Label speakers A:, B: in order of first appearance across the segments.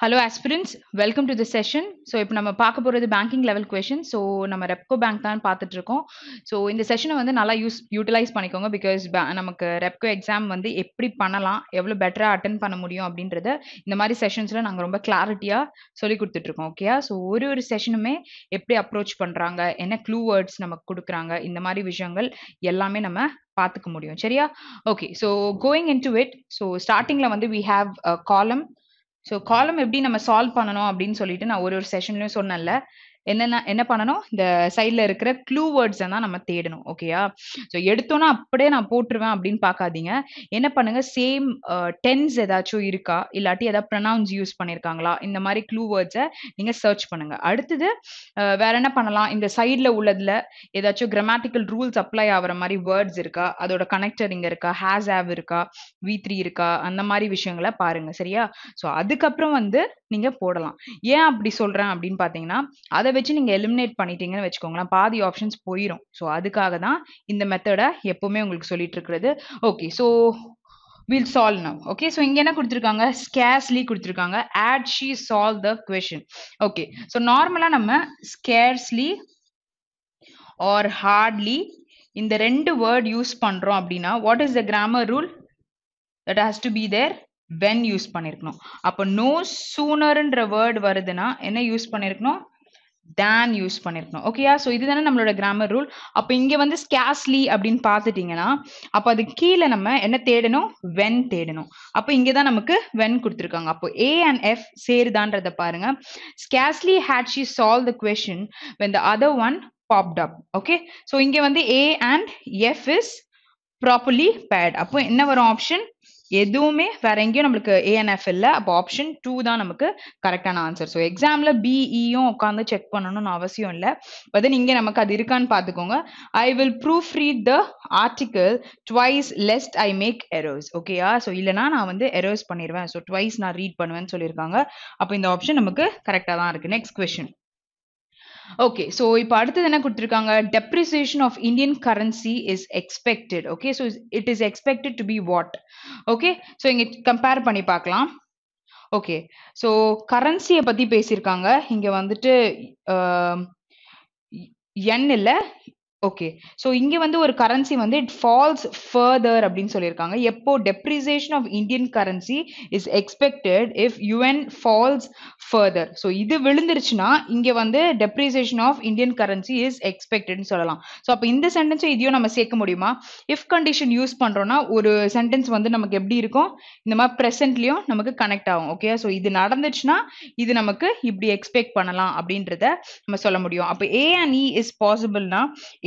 A: Hello aspirants welcome to the session so இப்போ நம்ம பார்க்க போகிறது பேங்கிங் லெவல் கொஷின் ஸோ நம்ம ரெப்கோ பேங்க் தான் பார்த்துட்டு இருக்கோம். ஸோ இந்த செஷனை வந்து நல்லா யூஸ் யூட்டிலைஸ் பண்ணிக்கோங்க பிகாஸ் நமக்கு ரெப்கோ எக்ஸாம் வந்து எப்படி பண்ணலாம் எவ்வளோ பெட்டராக அட்டன் பண்ண முடியும் அப்படின்றத இந்த மாதிரி செஷன்ஸில் நாங்கள் ரொம்ப கிளாரிட்டியாக சொல்லி கொடுத்துட்ருக்கோம் ஓகேயா ஸோ ஒரு ஒரு செஷனுமே எப்படி அப்ரோச் பண்ணுறாங்க என்ன க்ளூ வேர்ட்ஸ் நமக்கு கொடுக்குறாங்க இந்த மாதிரி விஷயங்கள் எல்லாமே நம்ம பார்த்துக்க முடியும் சரியா? Okay so going into it so ஸ்டார்டிங்கில் வந்து வி ஹாவ் காலம் ஸோ காலம் எப்படி நம்ம சால்வ் பண்ணணும் அப்படின்னு சொல்லிட்டு நான் ஒரு ஒரு செஷன்லயும் சொன்னேன்ல. என்னென்ன என்ன பண்ணணும்? இந்த சைடில் இருக்கிற க்ளூ வேர்ட்ஸை தான் நம்ம தேடணும் ஓகேயா ஸோ எடுத்தோன்னா அப்படியே நான் போட்டுருவேன் அப்படின்னு பார்க்காதீங்க. என்ன பண்ணுங்க? சேம் டென்ஸ் ஏதாச்சும் இருக்கா? இல்லாட்டி ஏதாவது ப்ரனவுன்ஸ் யூஸ் பண்ணியிருக்காங்களா இந்த மாதிரி க்ளூ வேர்ட்ஸை நீங்கள் சர்ச் பண்ணுங்க. அடுத்தது வேற என்ன பண்ணலாம்? இந்த சைடில் உள்ளதுல ஏதாச்சும் கிராமட்டிக்கல் ரூல்ஸ் அப்ளை ஆகிற மாதிரி வேர்ட்ஸ் இருக்கா? அதோட கனெக்டர் இங்கே இருக்கா? ஹேஸ் ஆவ் இருக்கா? வி த்ரீ இருக்கா? அந்த மாதிரி விஷயங்களை பாருங்க சரியா? ஸோ அதுக்கப்புறம் வந்து நீங்க போடலாம். ஏன் அப்படி சொல்றேன் அப்படின்னு பார்த்தீங்கன்னா அதை வச்சு நீங்கள் எலிமினேட் பண்ணிட்டீங்கன்னு வச்சுக்கோங்களேன் பாதி ஆப்ஷன்ஸ் போயிடும் ஸோ அதுக்காக தான் இந்த மெத்தடை எப்போவுமே உங்களுக்கு சொல்லிட்டு இருக்கிறது. Okay so will solve now okay so இங்கே என்ன கொடுத்துருக்காங்க? ஸ்கேர்ஸ்லி கொடுத்துருக்காங்க. Had she solve the question okay so நார்மலாக நம்ம ஸ்கேர்ஸ்லி ஆர் ஹார்ட்லி இந்த ரெண்டு வேர்ட் யூஸ் பண்ணுறோம் அப்படின்னா what is the grammar rule that has to be there when use பண்ணியிருக்கணும் அப்போ நோ சூனர்ன்ற வேர்ட் வருதுன்னா என்ன யூஸ் பண்ணிருக்கணும்? தேன் யூஸ் பண்ணிருக்கணும். ஓகேயா ஸோ இதுதானே நம்மளோட கிராமர் ரூல் அப்போ இங்கே வந்து ஸ்கேஸ்லி அப்படின்னு பார்த்துட்டீங்கன்னா அப்போ அது கீழே நம்ம என்ன தேடணும்? வென் தேடணும். அப்போ இங்கே தான் நமக்கு வென் கொடுத்துருக்காங்க. அப்போ ஏ அண்ட் எஃப் சேருதான்றத பாருங்க. Scarcely had she solve the question when the other one popped up okay so இங்கே வந்து A and F is properly paired அப்போ என்ன வரும் ஆப்ஷன் எதுவுமே வேற எங்கேயும் நம்மளுக்கு ஏஎன்எஃப் இல்லை. அப்போ ஆப்ஷன் டூ தான் நமக்கு கரெக்டான ஆன்சர் ஸோ எக்ஸாம்ல பிஇயும் உட்காந்து செக் பண்ணணும்னு அவசியம் இல்லை. பட் இங்கே நமக்கு அது இருக்கான்னு பார்த்துக்கோங்க. I will proofread the article twice lest I make errors ஓகேயா ஸோ இல்லைனா நான் வந்து எரோஸ் பண்ணிடுவேன் ஸோ ட்வைஸ் நான் ரீட் பண்ணுவேன்னு சொல்லியிருக்காங்க. அப்போ இந்த ஆப்ஷன் நமக்கு கரெக்டாக தான் இருக்கு. நெக்ஸ்ட் கொஸ்டின் ஓகே ஸோ இப்போ அடுத்தது என்ன கொடுத்துருக்காங்க? Depreciation of Indian currency is expected okay so it is expected to be what okay so இங்கே கம்பேர் பண்ணி பார்க்கலாம். ஓகே ஸோ கரன்சியை பற்றி பேசியிருக்காங்க. இங்கே வந்துட்டு என் இல்லை ஓகே ஸோ இங்கே வந்து ஒரு கரன்சி வந்து இட் ஃபால்ஸ் ஃபர்தர் அப்படின்னு சொல்லியிருக்காங்க. எப்போ depreciation of Indian currency is expected if UN falls further so இது விழுந்துருச்சுன்னா இங்கே வந்து depreciation of Indian currency is எக்ஸ்பெக்டட்னு சொல்லலாம். ஸோ அப்போ இந்த சென்டென்ஸும் இதையும் நம்ம சேர்க்க முடியுமா? இஃப் கண்டிஷன் யூஸ் பண்ணுறோன்னா ஒரு சென்டென்ஸ் வந்து நமக்கு எப்படி இருக்கும்? இந்த மாதிரி ப்ரெசென்ட்லேயும் நமக்கு கனெக்ட் ஆகும். ஓகே ஸோ இது நடந்துச்சுன்னா இது நமக்கு இப்படி எக்ஸ்பெக்ட் பண்ணலாம் அப்படின்றத நம்ம சொல்ல முடியும். அப்போ ஏ அண்ட் இ இஸ் பாசிபிள்னா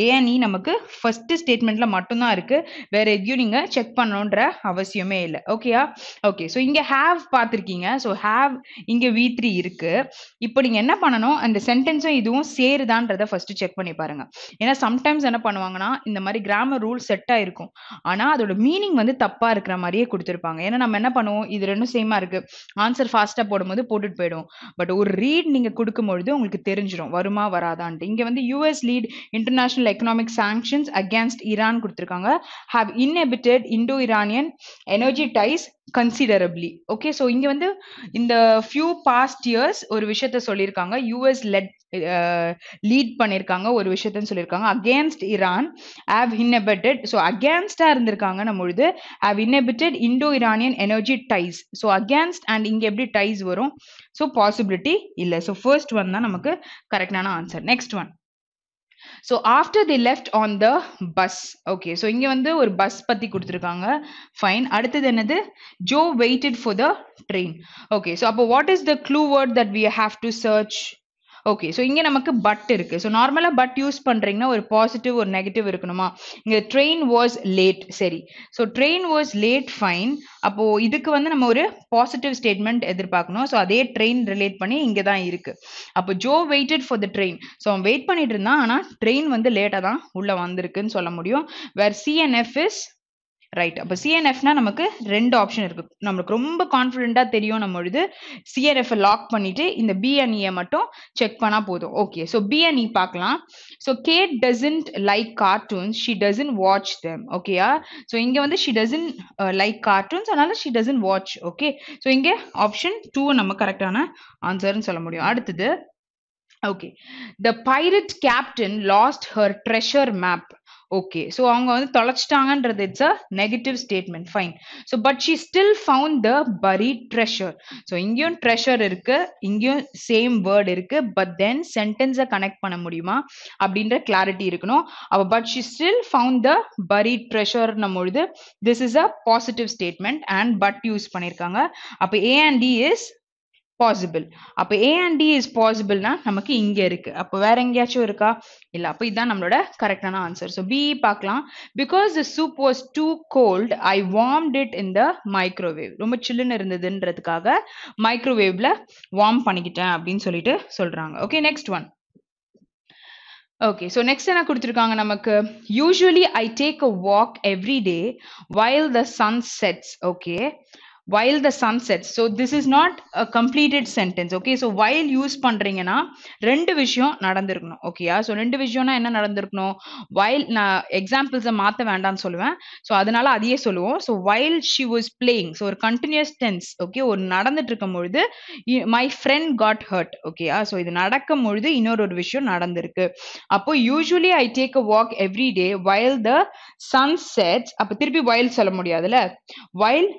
A: ஏஎன்இ நமக்கு ஃபர்ஸ்ட் ஸ்டேட்மெண்ட்ல மட்டும்தான் இருக்கு? வேற எதையும் நீங்க செக் பண்ணணுன்ற அவசியமே இல்லை. ஓகேயா ஓகே ஸோ இங்க ஹாவ் பார்த்துருக்கீங்க. ஸோ ஹாவ் இங்க வி த்ரீ இருக்கு. இப்போ நீங்க என்ன பண்ணணும்? அந்த சென்டென்ஸும் இதுவும் சேருதான்றத ஃபர்ஸ்ட் செக் பண்ணி பாருங்க. ஏன்னா சம்டைம்ஸ் என்ன பண்ணுவாங்கன்னா இந்த மாதிரி கிராமர் ரூல் செட் ஆயிருக்கும் ஆனா அதோட மீனிங் வந்து தப்பா இருக்கிற மாதிரியே கொடுத்துருப்பாங்க. ஏன்னா நம்ம என்ன பண்ணுவோம்? இது ரெண்டும் சேமா இருக்கு. ஆன்சர் ஃபாஸ்டா போடும்போது போட்டுட்டு போயிடும். பட் ஒரு ரீட் நீங்க கொடுக்கும்பொழுது உங்களுக்கு தெரிஞ்சிடும் வருமா வராதான்ட்டு. இங்க வந்து US led international economic sanctions against Iran கொடுத்துருக்காங்க. Have inhibited Indo Iranian energy ties considerably okay so இங்க வந்து இந்த ஃபியூ பாஸ்ட் இயர்ஸ் ஒரு விஷயத்த சொல்லியிருக்காங்க. யூஎஸ் லெட் லீட் பண்ணியிருக்காங்க ஒரு விஷயத்தன்னு சொல்லியிருக்காங்க. Against Iran have inhibited so அகேன்ஸ்டாக இருந்திருக்காங்க நம்ம பொழுது have inhibited Indo Iranian energy ties so against and இங்க எப்படி டைஸ் வரும்? ஸோ பாசிபிலிட்டி இல்லை. ஸோ ஃபர்ஸ்ட் ஒன் தான் நமக்கு கரெக்டான answer next one so after the left on the bus okay so இங்கே வந்து ஒரு பஸ் பற்றி கொடுத்துருக்காங்க. ஃபைன் அடுத்தது என்னது? Joe waited for the train okay so அப்போ what is the clue word that we have to search okay so இங்கே நமக்கு பட் இருக்குது ஸோ நார்மலாக பட் யூஸ் பண்ணுறீங்கன்னா ஒரு பாசிட்டிவ் ஒரு நெகட்டிவ் இருக்கணுமா? இங்கே ட்ரெயின் வாஸ் லேட் சரி. So train was late fine அப்போது இதுக்கு வந்து நம்ம ஒரு பாசிட்டிவ் ஸ்டேட்மெண்ட் எதிர்பார்க்கணும். ஸோ அதே ட்ரெயின் ரிலேட் பண்ணி இங்கே தான் இருக்குது அப்போ Joe waited for the train so அவன் வெயிட் பண்ணிட்டு இருந்தான் ஆனால் ட்ரெயின் வந்து லேட்டாக தான் உள்ளே வந்திருக்குன்னு சொல்ல முடியும். வேர் சிஎன்எஃப் இஸ் ரைட் அப்போ சிஎன்எஃப்னா நமக்கு ரெண்டு ஆப்ஷன் இருக்கு. நம்மளுக்கு ரொம்ப கான்ஃபிடென்ட்டாக தெரியும் நம்ம பொழுது சிஎன்எஃப் லாக் பண்ணிட்டு இந்த பிஎன்இயை e மட்டும் செக் பண்ணா போதும். Okay so B and E பார்க்கலாம். So Kate doesn't like cartoons she doesn't watch them ஓகேயா ஸோ இங்கே வந்து ஷி டசன்ட் லைக் கார்ட்டூன்ஸ் அதனால she doesn't watch okay so இங்கே ஆப்ஷன் டூ நம்ம கரெக்டான ஆன்சர்னு சொல்ல முடியும். அடுத்தது okay the pirate captain lost her treasure map okay so அவங்க வந்து தொலைச்சிட்டாங்கன்றது it's a negative statement fine so but she still found the buried treasure so இங்கேயும் ட்ரெஷர் இருக்கு இங்கேயும் சேம் வேர்ட் இருக்கு பட் தென் சென்டென்ஸை கனெக்ட் பண்ண முடியுமா? அப்படின்ற கிளாரிட்டி இருக்கணும். அப்போ but she still found the buried ட்ரெஷர்னும் பொழுது this is a positive statement and but use பண்ணியிருக்காங்க அப்போ A and D is possible அப்போ ஏ அண்ட் டி இஸ் பாசிபிள்னா நமக்கு இங்க இருக்கு. அப்போ வேற எங்கேயாச்சும் இருக்கா? இல்ல அப்போ இதுதான் நம்மளோட கரெக்டான ஆன்சர் ஸோ பி பார்க்கலாம். Because the soup was too cold I warmed it in the microwave ரொம்ப சில்லுன்னு இருந்ததுன்றதுக்காக மைக்ரோவேவ்ல வார்ம் பண்ணிக்கிட்டேன் அப்படின்னு சொல்லிட்டு சொல்றாங்க. Okay next one okay so next என்ன கொடுத்துருக்காங்க நமக்கு? Usually I take a walk every day while the sun sets okay while the sun sets. So this is not a completed sentence okay? So while use பண்றீங்கன்னா ரெண்டு விஷயம் நடந்திருக்கணும் ஓகேயா so ரெண்டு விஷயம்னா என்ன நடந்திருக்கணும்? வைல் நான் எக்ஸாம்பிள்ஸை மாற்ற வேண்டாம்னு சொல்லுவேன். ஸோ அதனால அதையே சொல்லுவோம். So while she was playing so ஒரு கண்டினியூஸ் டென்ஸ் ஓகே ஒரு நடந்துட்டு இருக்கும் பொழுது மை ஃப்ரெண்ட் காட் ஹர்ட் ஓகேயா ஸோ இது நடக்கும் பொழுது இன்னொரு ஒரு விஷயம் நடந்திருக்கு. அப்போ usually I take a walk every day while the sun sets அப்போ திருப்பி வைல் சொல்ல முடியாதுல்ல? While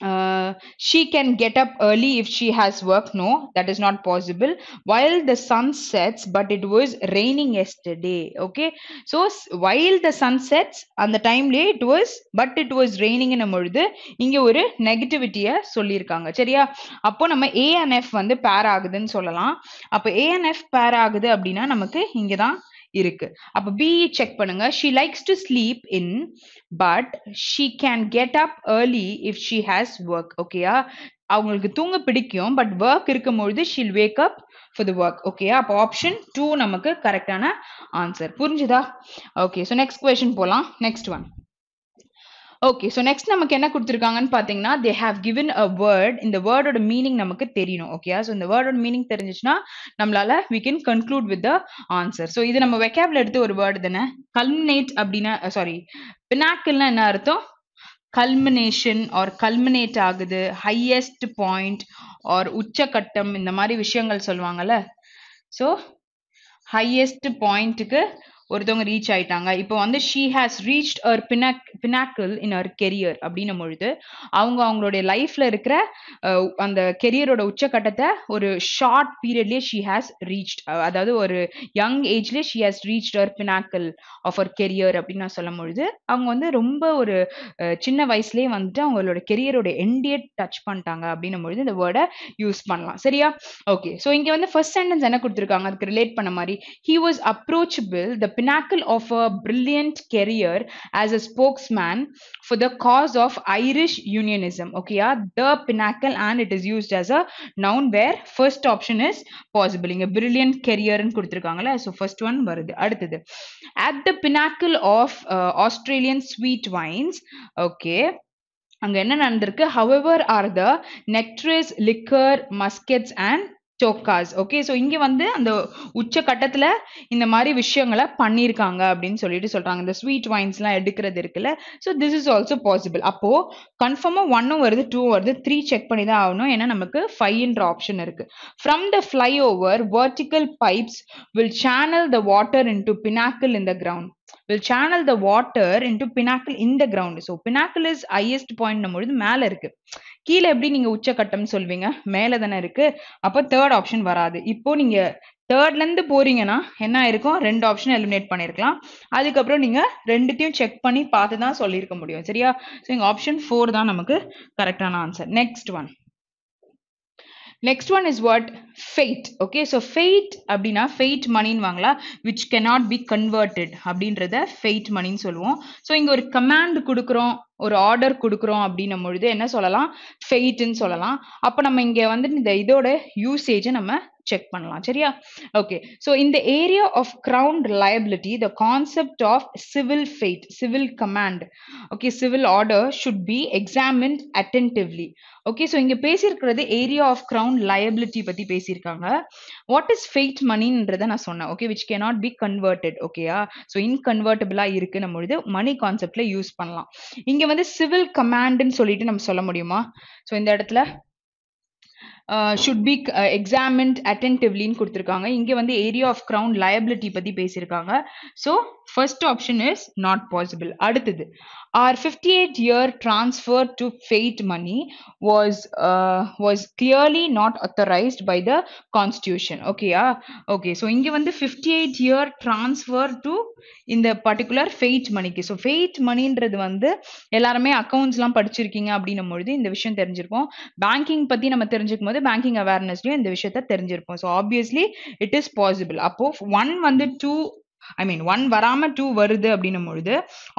A: uh, she can get up early if she has work no that is not possible while the sun sets but it was raining yesterday okay so while the sun sets அந்த டைம்லயே it was but it was raining பொழுது இங்க ஒரு நெகட்டிவிட்டிய சொல்லியிருக்காங்க சரியா அப்போ நம்ம ஏ and F வந்து பேர் ஆகுதுன்னு சொல்லலாம் அப்போ ஏ அண்ட் எஃப் பேர் ஆகுது அப்படின்னா நமக்கு இங்கதான் இருக்கு. அப்ப பிஇ செக் பண்ணுங்க. She likes to sleep in but she can get up early if she has work ஓகேயா அவங்களுக்கு தூங்க பிடிக்கும் பட் ஒர்க் இருக்கும்பொழுது she'll wake up for the work ஓகேயா அப்போ ஆப்ஷன் டூ நமக்கு கரெக்டான ஆன்சர் புரிஞ்சுதா? ஓகே ஸோ நெக்ஸ்ட் கொஷின் போகலாம் next one okay so next நமக்கு என்ன கொடுத்துருக்காங்கன்னு பார்த்தீங்கன்னா they have given a word இந்த வேர்டோட மீனிங் நமக்கு தெரியணும் ஓகே ஸோ இந்த வேர்டோட மீனிங் தெரிஞ்சிச்சுன்னா நம்மளால we can conclude with the answer so இது நம்ம வெக்காப்ல எடுத்து ஒரு வேர்டு தானே? கல்மினேட் அப்படின்னா சாரி பினாக்கிள்னா என்ன அர்த்தம்? கல்மினேஷன் ஆர் கல்மினேட் ஆகுது ஹையஸ்ட் பாயிண்ட் ஆர் உச்சக்கட்டம் இந்த மாதிரி விஷயங்கள் சொல்லுவாங்கல்ல? ஸோ ஹையஸ்ட் பாயிண்ட்டுக்கு ஒருத்தவங்க ரீச் ஆயிட்டாங்க. இப்போ வந்து ஷீ ஹாஸ் ரீச்ட் அர் பினாக் பினாக்கிள் இன் அவர் கெரியர் அப்படின்னும் பொழுது அவங்க அவங்களுடைய லைஃப்ல இருக்கிற அந்த கெரியரோட உச்சக்கட்டத்தை ஒரு ஷார்ட் பீரியட்லயே ஷீ ஹாஸ் ரீச்ட் அதாவது ஒரு young ஏஜ்லயே she has reached her pinnacle of her career அப்படின்னு நான் சொல்லும் பொழுது அவங்க வந்து ரொம்ப ஒரு சின்ன வயசுலயே வந்துட்டு அவங்களோட கெரியரோட எண்டியை டச் பண்ணிட்டாங்க அப்படின்னும் பொழுது இந்த வேர்டை யூஸ் பண்ணலாம். சரியா? ஓகே ஸோ இங்க வந்து ஃபர்ஸ்ட் சென்டென்ஸ் என்ன கொடுத்துருக்காங்க? அதுக்கு ரிலேட் பண்ண மாதிரி he was approachable the pinnacle of a brilliant career as a spokesman for the cause of irish unionism okay yeah the pinnacle and it is used as a noun where first option is possible இங்க brilliant career ன்னு கொடுத்துருக்காங்கல்ல so first one வருது அடுத்தது at the pinnacle of uh, australian sweet wines okay அங்க என்ன நடந்திருக்கு however are the nectaries liquor muskets and சோக்காஸ் okay so இங்கே வந்து அந்த உச்ச கட்டத்துல இந்த மாதிரி விஷயங்களை பண்ணியிருக்காங்க அப்படின்னு சொல்லிட்டு சொல்றாங்க. இந்த ஸ்வீட் வைன்ஸ்லாம் எடுக்கிறது இருக்குல்ல. So this is also possible அப்போ கன்ஃபார்மாக ஒன்னும் வருது டூ வருது த்ரீ செக் பண்ணி தான் ஆகணும். ஏன்னா நமக்கு ஃபைவ்ன்ற ஆப்ஷன் இருக்கு. From the flyover vertical pipes will channel the water into pinnacle in ground ground. Will channel the water into pinnacle in the ground. So pinnacle is highest point பொழுது மேல இருக்கு. கீழே எப்படி நீங்க உச்சக்கட்டம் சொல்வீங்க? மேலே தானே இருக்கு. அப்போ தேர்ட் ஆப்ஷன் வராது. இப்போ நீங்க தேர்ட்ல இருந்து போறீங்கன்னா என்ன ஆயிருக்கும்? ரெண்டு ஆப்ஷன் எலிமினேட் பண்ணிருக்கலாம். அதுக்கப்புறம் நீங்க ரெண்டுத்தையும் செக் பண்ணி பார்த்து தான் சொல்லியிருக்க முடியும். சரியா? ஸோ ஆப்ஷன் ஃபோர் தான் நமக்கு கரெக்டான answer next one next one is what fiat okay so fiat அப்படின்னா ஃபெய்ட் மணின்னு வாங்களா விச் கெனாட் பி கன்வெர்டட் அப்படின்றத ஃபெய்ட் மணின்னு சொல்லுவோம். ஸோ இங்கே ஒரு கமாண்ட் கொடுக்குறோம் ஒரு ஆர்டர் கொடுக்குறோம் அப்படின்னும் பொழுது என்ன சொல்லலாம்? ஃபெய்ட்னு சொல்லலாம். அப்போ நம்ம இங்கே வந்து இந்த இதோட யூசேஜை நம்ம செக் பண்ணலாம் சரியா? ஓகே ஸோ இந்த area of ground liability the concept of civil fate civil command okay civil order should be examine attentively okay so இங்கே பேசியிருக்கிறது ஏரியா ஆஃப் crown லயபிலிட்டி பற்றி பேசியிருக்காங்க. வாட் இஸ் ஃபெய்ட் மணின்றதை நான் சொன்னேன் okay which can not be converted ஓகேயா so இன்கன்வெர்ட்டபிளாக இருக்கு நம்ம பொழுது மணி கான்செப்டில் யூஸ் பண்ணலாம். இங்கே வந்து சிவில் கமாண்டுன்னு சொல்லிட்டு நம்ம சொல்ல முடியுமா? ஸோ இந்த இடத்துல ஷுட் பி எக்ஸாமின்ட் அட்டென்டிவ்லின்னு கொடுத்துருக்காங்க. இங்கே வந்து ஏரியா ஆஃப் க்ரௌன் லயபிலிட்டி பற்றி பேசியிருக்காங்க. So first option is not possible அடுத்தது or fifty eight year transfer to fiat money was was clearly not authorised by the constitution ஓகேயா ஓகே ஸோ இங்கே வந்து fifty eight year transfer to இந்த particular faith மணிக்கு so faith மணின்றது வந்து எல்லாருமே அக்கௌண்ட்ஸ்லாம் படிச்சிருக்கீங்க அப்படின்னும் பொழுது இந்த விஷயம் தெரிஞ்சிருப்போம் பேங்கிங் பற்றி நம்ம தெரிஞ்சுக்கும் போது பேங்கிங் அவேர்னஸ்லையும் இந்த விஷயத்த தெரிஞ்சிருப்போம் so obviously it is possible அப்போ ஒன் வந்து டூ ஐ மீன் ஒன் வராம டூ வருது அப்படின்னும் பொழுது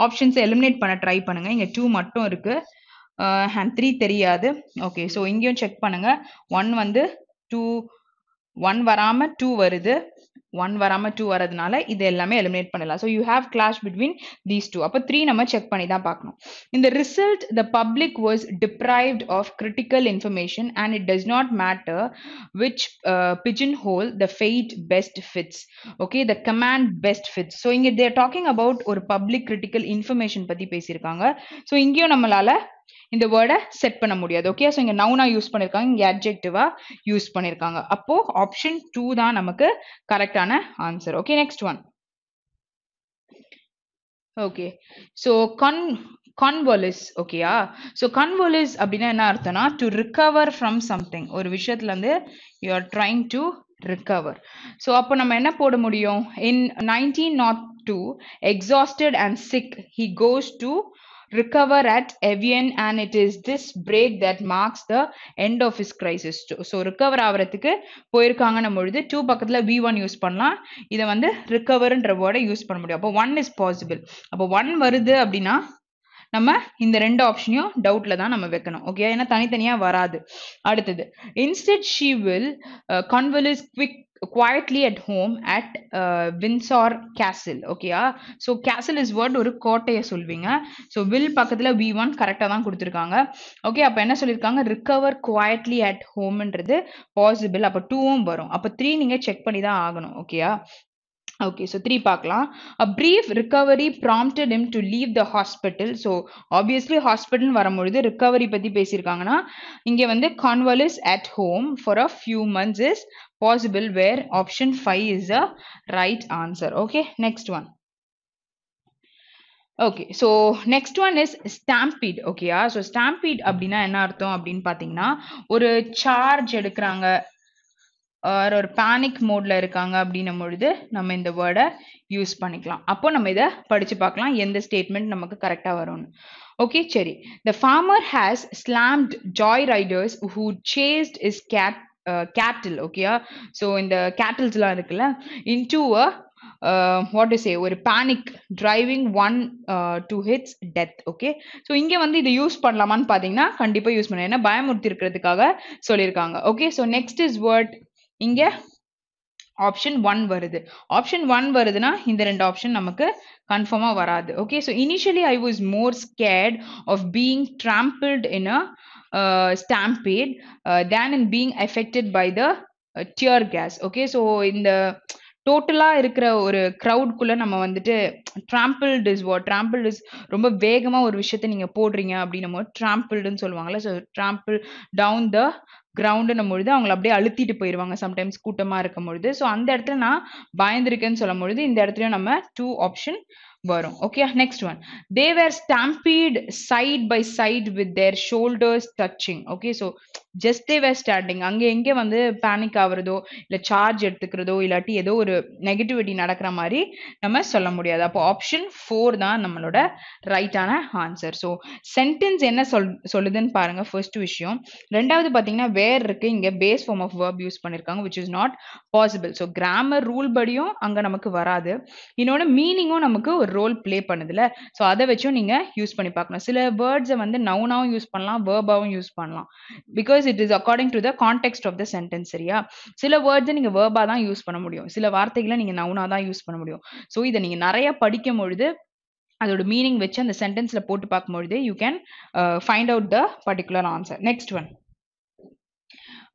A: ஆப்ஷன்ஸை எலிமினேட் பண்ண ட்ரை பண்ணுங்க. இங்க டூ மட்டும் இருக்கு. அண்ட் த்ரீ தெரியாது. ஓகே ஸோ இங்கேயும் செக் பண்ணுங்க. ஒன் வந்து டூ ஒன் வராம டூ வருது. ஒன் வராம டூ வரதுனால இது எல்லாமே எலிமினேட் பண்ணலாம் so you have clash between these two அப்போ த்ரீ நம்ம செக் பண்ணி தான் பார்க்கணும். இந்த result the public was deprived of critical information and it does not matter which pigeonhole the fiat best fits okay the command best fits so இங்கே தேர் docking about ஒரு public critical information பற்றி பேசியிருக்காங்க. So இங்கேயும் நம்மளால இந்த வேர்டை set பண்ண முடியாது. ஓகே ஸோ இங்கே நவுனா யூஸ் பண்ணியிருக்காங்க இங்கே அப்ஜெக்டிவாக யூஸ் பண்ணியிருக்காங்க அப்போது ஆப்ஷன் டூ தான் நமக்கு கரெக்டான answer okay next one okay so கன் கன்வொலிஸ் ஓகேயா ஸோ கன்வொலிஸ் அப்படின்னா என்ன அர்த்தம்னா டு ரிகவர் ஃப்ரம் சம்திங் ஒரு விஷயத்துலேருந்து you are trying to recover so அப்போ நம்ம என்ன போட முடியும்? In nineteen not too exhausted and sick he goes to recover at Evian and it is this break that marks the end of his crisis. So recover ஆகிறதுக்கு போயிருக்காங்கன்னும் பொழுது two பக்கத்தில் V one use பண்ணலாம். இதை வந்து ரிகவர்ன்ற வேர்டை use பண்ண முடியும். அப்போ ஒன் இஸ் பாசிபிள் அப்போ ஒன் வருது அப்படின்னா நம்ம இந்த ரெண்டு ஆப்ஷனையும் டவுட்ல தான் நம்ம வைக்கணும். ஓகே ஏன்னா தனித்தனியாக வராது. அடுத்தது instead she will convalesce quick quietly at home at Windsor castle ஓகேயா ஸோ கேசில் இஸ் வேர்ட் ஒரு கோட்டையை சொல்வீங்க. ஸோ வில் பக்கத்தில் வி ஒன் கரெக்டாக தான் கொடுத்துருக்காங்க. ஓகே அப்போ என்ன சொல்லியிருக்காங்க ரிகவர் குவாய்ட்லி அட் ஹோம்ன்றது பாசிபிள் அப்போ டூவும் வரும். அப்போ த்ரீ நீங்கள் செக் பண்ணி தான் ஆகணும் ஓகேயா ah? ஓகே ஸோ த்ரீ பார்க்கலாம். A brief recovery prompted him to leave the hospital so obviously hospital வரும்பொழுது ரிகவரி பற்றி பேசியிருக்காங்கன்னா இங்கே வந்து convalesce at home for a few months is possible where option five is a right answer okay next one okay so next one is stampede ஓகேயா so stampede அப்படின்னா என்ன அர்த்தம் அப்படின்னு பார்த்தீங்கன்னா ஒரு சார்ஜ் எடுக்கிறாங்க. ஆர் ஒரு பேனிக் மோட்ல இருக்காங்க அப்படின்னும் பொழுது நம்ம இந்த வேர்டை யூஸ் பண்ணிக்கலாம். அப்போ நம்ம இதை படிச்சு பார்க்கலாம் எந்த ஸ்டேட்மெண்ட் நமக்கு கரெக்டாக வரும்னு. ஓகே சரி. The farmer has slammed joy riders who chased his cat cattle ஓகேயா ஸோ இந்த கேட்டில்ஸ்லாம் இருக்குல்ல into a what is a ஒரு panic driving one two hits death okay so இங்கே வந்து இதை யூஸ் பண்ணலாமான்னு பார்த்தீங்கன்னா கண்டிப்பாக யூஸ் பண்ணலாம். ஏன்னா பயமுறுத்தி இருக்கிறதுக்காக சொல்லியிருக்காங்க okay so next is word இங்க ஆப்ஷன் ஒன் வருது. ஆப்ஷன் ஒன் வருதுன்னா இந்த ரெண்டு ஆப்ஷன் நமக்கு கன்ஃபார்மா வராது. Okay so initially I was more scared of being trampled in a stampede than in being affected by the tear gas okay so இந்த டோட்டலாக இருக்கிற ஒரு க்ரௌட்குள்ளே நம்ம வந்துட்டு trampled is what trampled is ரொம்ப வேகமாக ஒரு விஷயத்த நீங்கள் போடுறீங்க அப்படின்னும் போது ட்ராம்பிள்டுன்னு சொல்லுவாங்கல்ல ஸோ ட்ராம்பிள் டவுன் த கிரவுண்டுன்னும் பொழுது அவங்கள அப்படியே அழுத்திட்டு போயிடுவாங்க சம்டைம்ஸ் கூட்டமாக இருக்கும் பொழுது. ஸோ அந்த இடத்துல நான் பயந்துருக்கேன்னு சொல்லும் பொழுது இந்த இடத்துலையும் நம்ம டூ ஆப்ஷன் வரும். Okay next one they were stampede side by side with their shoulders touching okay so just they were standing அங்கே எங்கே வந்து பேனிக் ஆகுறதோ இல்லை சார்ஜ் எடுத்துக்கிறதோ இல்லாட்டி ஏதோ ஒரு நெகட்டிவிட்டி நடக்கிற மாதிரி நம்ம சொல்ல முடியாது. அப்போ ஆப்ஷன் ஃபோர் தான் நம்மளோட ரைட்டான ஆன்சர் ஸோ சென்டென்ஸ் என்ன சொல் சொல்லுதுன்னு பாருங்க ஃபர்ஸ்ட் விஷயம். ரெண்டாவது பார்த்தீங்கன்னா வேர் இருக்கு இங்கே base form of verb use பண்ணியிருக்காங்க which is not possible so grammar rule படியும் அங்கே நமக்கு வராது. இன்னொன்று மீனிங்கும் நமக்கு ஒரு ரோல் ப்ளே பண்ணுதுல. ஸோ அதை வச்சும் நீங்கள் யூஸ் பண்ணி பார்க்கணும். சில வேர்ட்ஸை வந்து நவுனாகவும் யூஸ் பண்ணலாம் வேர்பாகவும் யூஸ் பண்ணலாம். Because it is according to the context of the sentence சரியா? சில வேர்ட்ஸை நீங்க வேர்பாக தான் யூஸ் பண்ண முடியும். சில வார்த்தைகளை நீங்க நவுனாக தான் யூஸ் பண்ண முடியும். ஸோ இதை நீங்க நிறைய படிக்கும் பொழுது அதோட மீனிங் வச்சு அந்த சென்டென்ஸ்ல போட்டு பார்க்கும்பொழுது you can find out the particular answer next one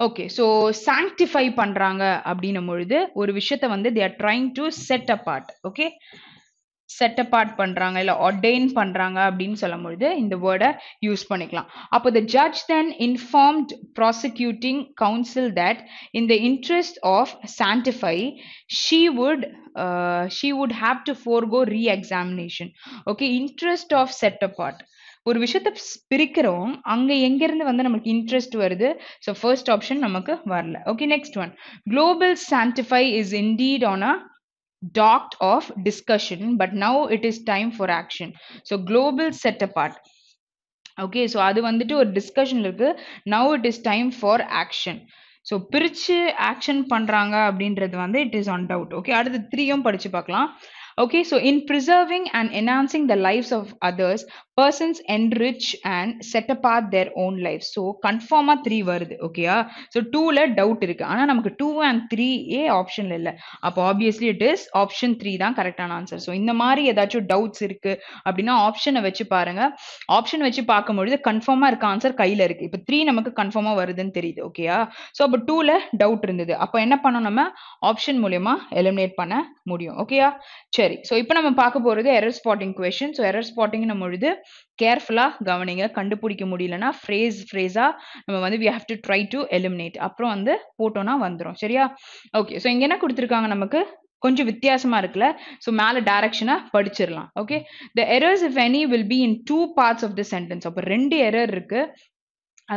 A: okay so sanctify பண்றாங்க அப்படின்னும் பொழுது ஒரு விஷயத்த வந்து they are trying to set apart okay set apart பண்றாங்க இல்ல ஒர்டெயின் பண்றாங்க அப்படின்னு சொல்லும் பொழுது இந்த வேர்டை யூஸ் பண்ணிக்கலாம். அப்போ the judge then informed prosecuting counsel that in the interest of sanctify she would she would have to forgo reexamination okay interest of set apart ஒரு விஷயத்த பிரிக்கிறோம் அங்க எங்க இருந்து வந்து நமக்கு இன்ட்ரெஸ்ட் வருது? ஸோ ஃபர்ஸ்ட் ஆப்ஷன் நமக்கு வரல. Okay next one global sanctify is indeed on a docked of discussion but now it is time for action. So global set apart. Okay so அது வந்துட்டு ஒரு டிஸ்கஷன் இருக்கு. Now it is time for action so பிரிச்சு action பண்றாங்க அப்படின்றது வந்து it is an doubt okay அடுத்து த்ரீயும் படிச்சு பார்க்கலாம். Okay so in preserving and enhancing the lives of others persons enrich and set apart their own life so கன்ஃபார்மாக three வருது ஓகேயா ஸோ டூவில் டவுட் இருக்கு. ஆனால் நமக்கு டூ அண்ட் த்ரீ ஏ ஆப்ஷனில் இல்லை. அப்போ obviously it is option three தான் கரெக்டான ஆன்சர் ஸோ இந்த மாதிரி ஏதாச்சும் டவுட்ஸ் இருக்கு அப்படின்னா ஆப்ஷனை வச்சு பாருங்க. ஆப்ஷன் வச்சு பார்க்கும்பொழுது கன்ஃபார்மாக இருக்க ஆன்சர் கையில் இருக்கு. இப்போ த்ரீ நமக்கு கன்ஃபார்மாக வருதுன்னு தெரியுது ஓகேயா ஸோ அப்போ டூவில் டவுட் இருந்தது. அப்போ என்ன பண்ணோம் நம்ம? ஆப்ஷன் மூலயமா எலிமினேட் பண்ண முடியும் ஓகேயா சரி. ஸோ இப்போ நம்ம பார்க்க போகிறது error spotting question so error ஸ்பாட்டிங்னும் பொழுது கேர்ஃபுல்லாக கவனிங்க. கண்டுபிடிக்க முடியலன்னா ஃப்ரேஸ் ஃப்ரேஸாக நம்ம வந்து we have to try to eliminate அப்புறம் வந்து போட்டோன்னா வந்துடும் சரியா? ஓகே ஸோ இங்கே என்ன கொடுத்துருக்காங்க நமக்கு? கொஞ்சம் வித்தியாசமா இருக்குல்ல? ஸோ மேலே டைரக்ஷனை படிச்சிடலாம். Okay the errors if any will be in two parts of the sentence அப்போ ரெண்டு எரர் இருக்கு.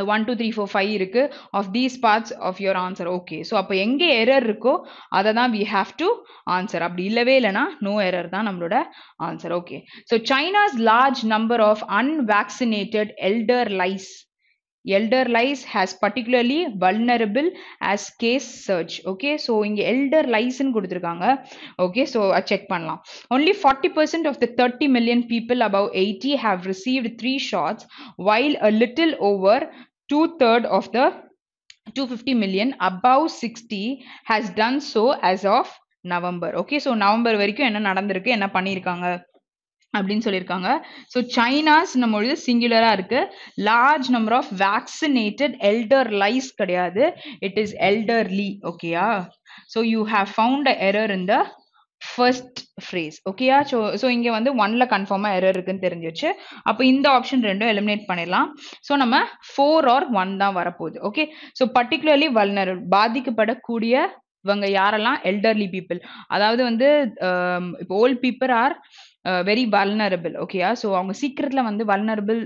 A: One two three four five இருக்கு. Of these parts of your answer okay so அப்போ எங்கே எரர் இருக்கோ அதை தான் வி ஹாவ் டு ஆன்சர் அப்படி இல்லவே இல்லைனா நோ எரர் தான் நம்மளோட answer okay so China's large number of unvaccinated elderlies elderlies has particularly vulnerable as cases surge okay so இங்கே எல்டர் லைஸ்ன்னு கொடுத்துருக்காங்க. ஓகே ஸோ செக் பண்ணலாம். Only forty percent of the thirty million people above eighty have received three shots while a little over two third of the 250 million above 60 has done so as of November okay so November வரைக்கும் என்ன நடந்திருக்கு என்ன பண்ணியிருக்காங்க? அப்படின்னு சொல்லியிருக்காங்க. So China's நம்ம சிங்குலராக இருக்கு. Large number of vaccinated elderlies கிடையாது. இட் இஸ் எல்டர்லி ஓகேயா so you have found a error in the first phrase ஓகேயா ஸோ ஸோ இங்கே வந்து ஒன்ல கன்ஃபார்மாக எரர் இருக்குன்னு தெரிஞ்சிச்சு அப்போ இந்த ஆப்ஷன் ரெண்டும் எலிமினேட் பண்ணிடலாம். ஸோ நம்ம ஃபோர் ஆர் ஒன் தான் வரப்போகுது ஓகே ஸோ பர்டிகுலர்லி வல்னர் பாதிக்கப்படக்கூடிய இவங்க யாரெல்லாம்? எல்டர்லி பீப்புள் அதாவது வந்து um, இப்போ old people are very vulnerable ஓகேயா ஸோ அவங்க சீக்கிரத்தில் வந்து வல்னரபிள்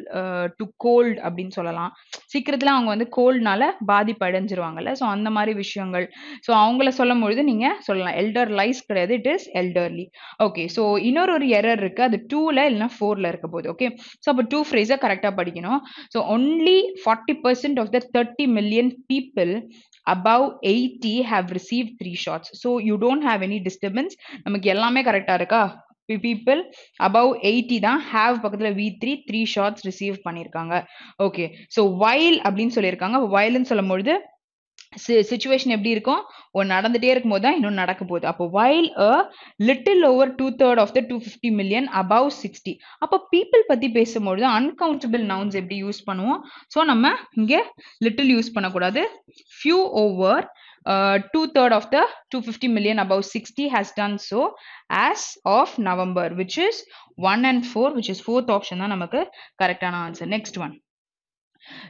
A: டு கோல்டு அப்படின்னு சொல்லலாம். சீக்கிரத்தில் அவங்க வந்து கோல்டுனால பாதிப்பு அடைஞ்சிருவாங்கல்ல? ஸோ அந்த மாதிரி விஷயங்கள். ஸோ அவங்கள சொல்லும் பொழுது நீங்கள் சொல்லலாம். எல்டர் லைஸ் கிடையாது. It is elderly okay so இன்னொரு ஒரு எரர் இருக்குது அது டூவில் இல்லைன்னா ஃபோரில் இருக்க போகுது ஓகே ஸோ அப்போ டூ ஃப்ரேஸை கரெக்டாக படிக்கணும். So only forty percent of the thirty million people above eighty have receive three shots so you don't have any disturbance நமக்கு எல்லாமே கரெக்டாக இருக்கா? பீப்புள் அபவ் எயிட்டி தான் ஹாவ் பக்கத்தில் V three three shots receive பண்ணியிருக்காங்க ஓகே ஸோ வைல் அப்படின்னு சொல்லியிருக்காங்க வைல்னு சொல்லும் பொழுது சுச்சுவேஷன் எப்படி இருக்கும் ஒன்று நடந்துட்டே இருக்கும்போது தான் இன்னொன்று நடக்க போகுது. அப்போ while a little over two third of the two fifty million above sixty அப்போ பீப்புள் பற்றி பேசும்பொழுது அன்கவுண்டபிள் நவுன்ஸ் எப்படி யூஸ் பண்ணுவோம்? ஸோ நம்ம இங்கே லிட்டில் யூஸ் பண்ணக்கூடாது. Few over two third of the two fifty million above sixty has done so as of November which is one and four which is fourth option தான் நமக்கு கரெக்டான answer next one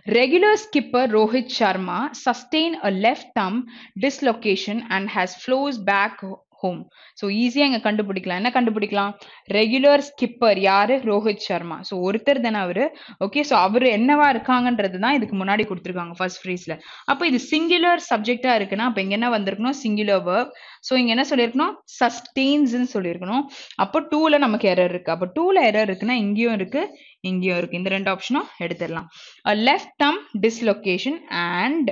A: Regular skipper Rohit Sharma sustained a left thumb dislocation and has flows back home so ஈஸியாக இங்கே கண்டுபிடிக்கலாம். என்ன கண்டுபிடிக்கலாம்? Regular skipper யாரு? Rohit Sharma. So ஒருத்தர் தானே அவர். ஓகே ஸோ அவர் என்னவா இருக்காங்கன்றது தான் இதுக்கு முன்னாடி கொடுத்துருக்காங்க ஃபர்ஸ்ட் ஃப்ரீஸில் அப்போ இது சிங்குலர் சப்ஜெக்டாக இருக்குன்னா அப்போ இங்கே என்ன வந்திருக்கணும்? சிங்குலர் வேர்ப் ஸோ இங்கே என்ன சொல்லியிருக்கணும்? சஸ்டெயின்ஸ்ன்னு சொல்லியிருக்கணும். அப்போ டூவில் நமக்கு எரர் இருக்கு. அப்போ டூவில் எரர் இருக்குன்னா இங்கேயும் இருக்கு இங்கேயும் இருக்கு. இந்த ரெண்டு ஆப்ஷனும் எடுத்துடலாம். லெஃப்ட் டம் டிஸ்லொகேஷன் அண்ட்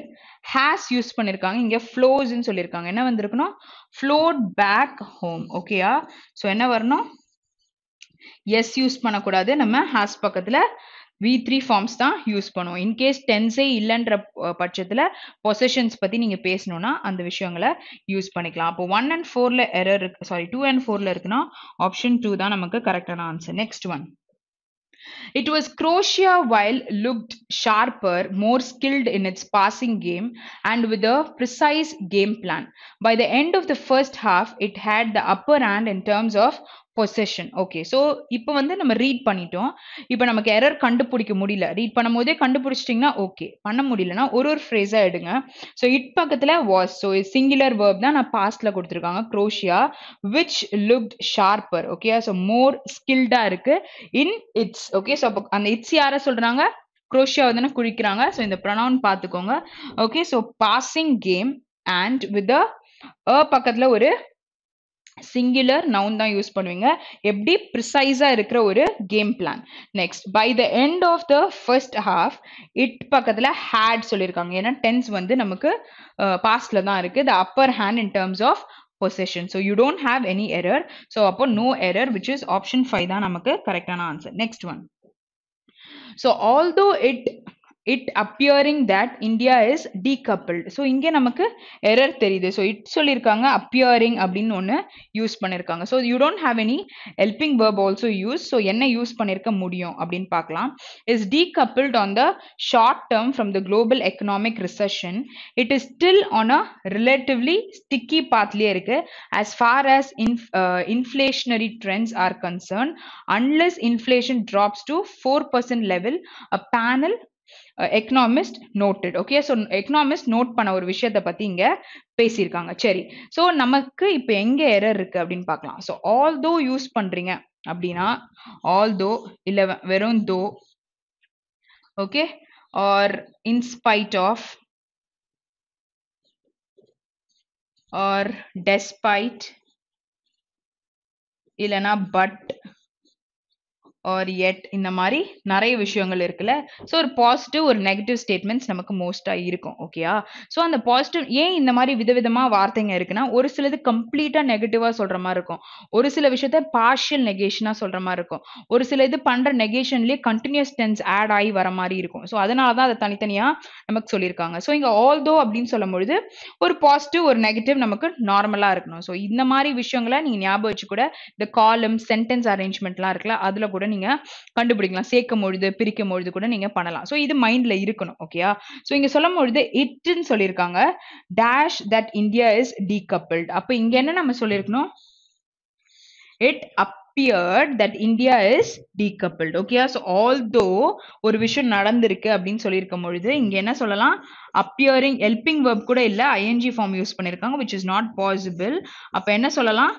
A: ஹேஸ் யூஸ் பண்ணியிருக்காங்க இங்கே ஃப்ளோஸ்ன்னு சொல்லியிருக்காங்க. என்ன வந்திருக்கணும்? ஃப்ளோட் பேக் ஹோம் ஓகேயா ஸோ என்ன வரணும்? எஸ் யூஸ் பண்ணக்கூடாது. நம்ம ஹாஸ் பக்கத்தில் வி த்ரீ ஃபார்ம்ஸ் தான் யூஸ் பண்ணுவோம். இன்கேஸ் டென்ஸே இல்லைன்ற பட்சத்தில் பொசஷன்ஸ் பற்றி நீங்கள் பேசணுன்னா அந்த விஷயங்களை யூஸ் பண்ணிக்கலாம். அப்போ ஒன் அண்ட் ஃபோரில் எரர் இருக்கு சாரி டூ அண்ட் ஃபோரில் இருக்குன்னா ஆப்ஷன் டூ தான் நமக்கு கரெக்டான answer next one It was Croatia while looked sharper, more skilled in its passing game, and with a precise game plan. By the end of the first half, it had the upper hand in terms of possession okay so இப்போ வந்து நம்ம read பண்ணிட்டோம். இப்போ நமக்கு error கண்டுபிடிக்க முடியல. Read பண்ணும் போதே கண்டுபிடிச்சிட்டிங்கன்னா ஓகே பண்ண முடியலன்னா ஒரு ஒரு ஃப்ரேஸாக எடுங்க. ஸோ இட் பக்கத்தில் வாஸ் ஸோ சிங்குலர் வேர்ப் தான் நான் பாஸ்டில் கொடுத்துருக்காங்க. Croatia which looked sharper okay so more ஸ்கில்டாக இருக்குது இன் இட்ஸ் ஓகே ஸோ அப்போ அந்த இட்ஸ் யாரை சொல்கிறாங்க குரோஷியா வந்து குறிக்கிறாங்க. ஸோ இந்த ப்ரொனவுன் பார்த்துக்கோங்க. Okay so passing game and with a பக்கத்தில் ஒரு சிங்குலர் நவுன் தான் யூஸ் பண்ணுவீங்க. எப்படி? ப்ரிசைஸாக இருக்கிற ஒரு game plan next by the end of the first half it பக்கத்தில் ஹேட் சொல்லியிருக்காங்க. ஏன்னா டென்ஸ் வந்து நமக்கு பாஸ்டில் தான் இருக்குது the upper hand in terms of position so you don't have any error so அப்போ no error which is option five தான் நமக்கு கரெக்டான answer next one so although it it appearing that India is decoupled so இங்கே நமக்கு error தெரியுது. So it சொல்லியிருக்காங்க appearing அப்படின்னு ஒன்று யூஸ் பண்ணியிருக்காங்க so you don't have any helping verb also use so என்ன யூஸ் பண்ணியிருக்க முடியும் அப்படின்னு பார்க்கலாம். Is decoupled on the short term from the global economic recession it is still on a relatively sticky பாத்லேயே இருக்கு. As far as inf uh, inflationary trends are concerned unless inflation drops to 4% level a panel economist noted okay so economist note பண்ண ஒரு விஷயத்தை பற்றி இங்கே பேசியிருக்காங்க. சரி. So நமக்கு இப்போ எங்கே எரர் இருக்குது அப்படின்னு பார்க்கலாம். ஸோ ஆல் தோ யூஸ் பண்ணுறீங்க அப்படின்னா ஆல் தோ இல்லை வெறும் though okay or in spite of or despite இல்லைனா பட் ஆர் எட் இந்த மாதிரி நிறைய விஷயங்கள் இருக்குல்ல. ஸோ ஒரு பாசிட்டிவ் ஒரு நெகட்டிவ் ஸ்டேட்மெண்ட்ஸ் நமக்கு மோஸ்ட்டாக இருக்கும் ஓகேயா ஸோ அந்த பாசிட்டிவ் ஏன் இந்த மாதிரி விதவிதமாக வார்த்தைங்க இருக்குன்னா ஒரு சிலது கம்ப்ளீட்டாக நெகட்டிவாக சொல்கிற மாதிரி இருக்கும். ஒரு சில விஷயத்த பார்ஷியல் நெகேஷனாக சொல்கிற மாதிரி இருக்கும். ஒரு சில இது பண்ணுற நெகேஷன்லேயே கண்டினியூஸ் டென்ஸ் ஆட் ஆகி வர மாதிரி இருக்கும். ஸோ அதனால தான் அதை தனித்தனியாக நமக்கு சொல்லியிருக்காங்க. ஸோ இங்கே ஆல்தோ அப்படின்னு சொல்லும்பொழுது ஒரு பாசிட்டிவ் ஒரு நெகட்டிவ் நமக்கு நார்மலாக இருக்கணும். ஸோ இந்த மாதிரி விஷயங்களை நீங்கள் ஞாபகம் வச்சு கூட இந்த காலம் சென்டென்ஸ் அரேஞ்ச்மெண்ட்லாம் இருக்குல்ல அதில் கூட நீங்க கண்டுபிடிக்கலாம். சேர்க்கும் பொழுது பிரிக்கும் பொழுது கூட நீங்க பண்ணலாம். ஸோ இது மைண்ட்ல இருக்கணும் ஓகேயா ஸோ இங்க சொல்லும் பொழுது இட்னு சொல்லியிருக்காங்க. Dash that India is decoupled அப்போ இங்க என்ன நம்ம சொல்லியிருக்கணும்? It appeared that India is decoupled. ஓகேயா ஸோ ஆல்தோ ஒரு விஷயம் நடந்திருக்கு அப்படின்னு சொல்லியிருக்கும் பொழுது இங்க என்ன சொல்லலாம்? அப்பியரிங் ஹெல்பிங் வேர்ப் கூட இல்லை ஐஎன்ஜி ஃபார்ம் யூஸ் பண்ணியிருக்காங்க விச் இஸ் நாட் பாசிபிள் அப்ப என்ன சொல்லலாம்?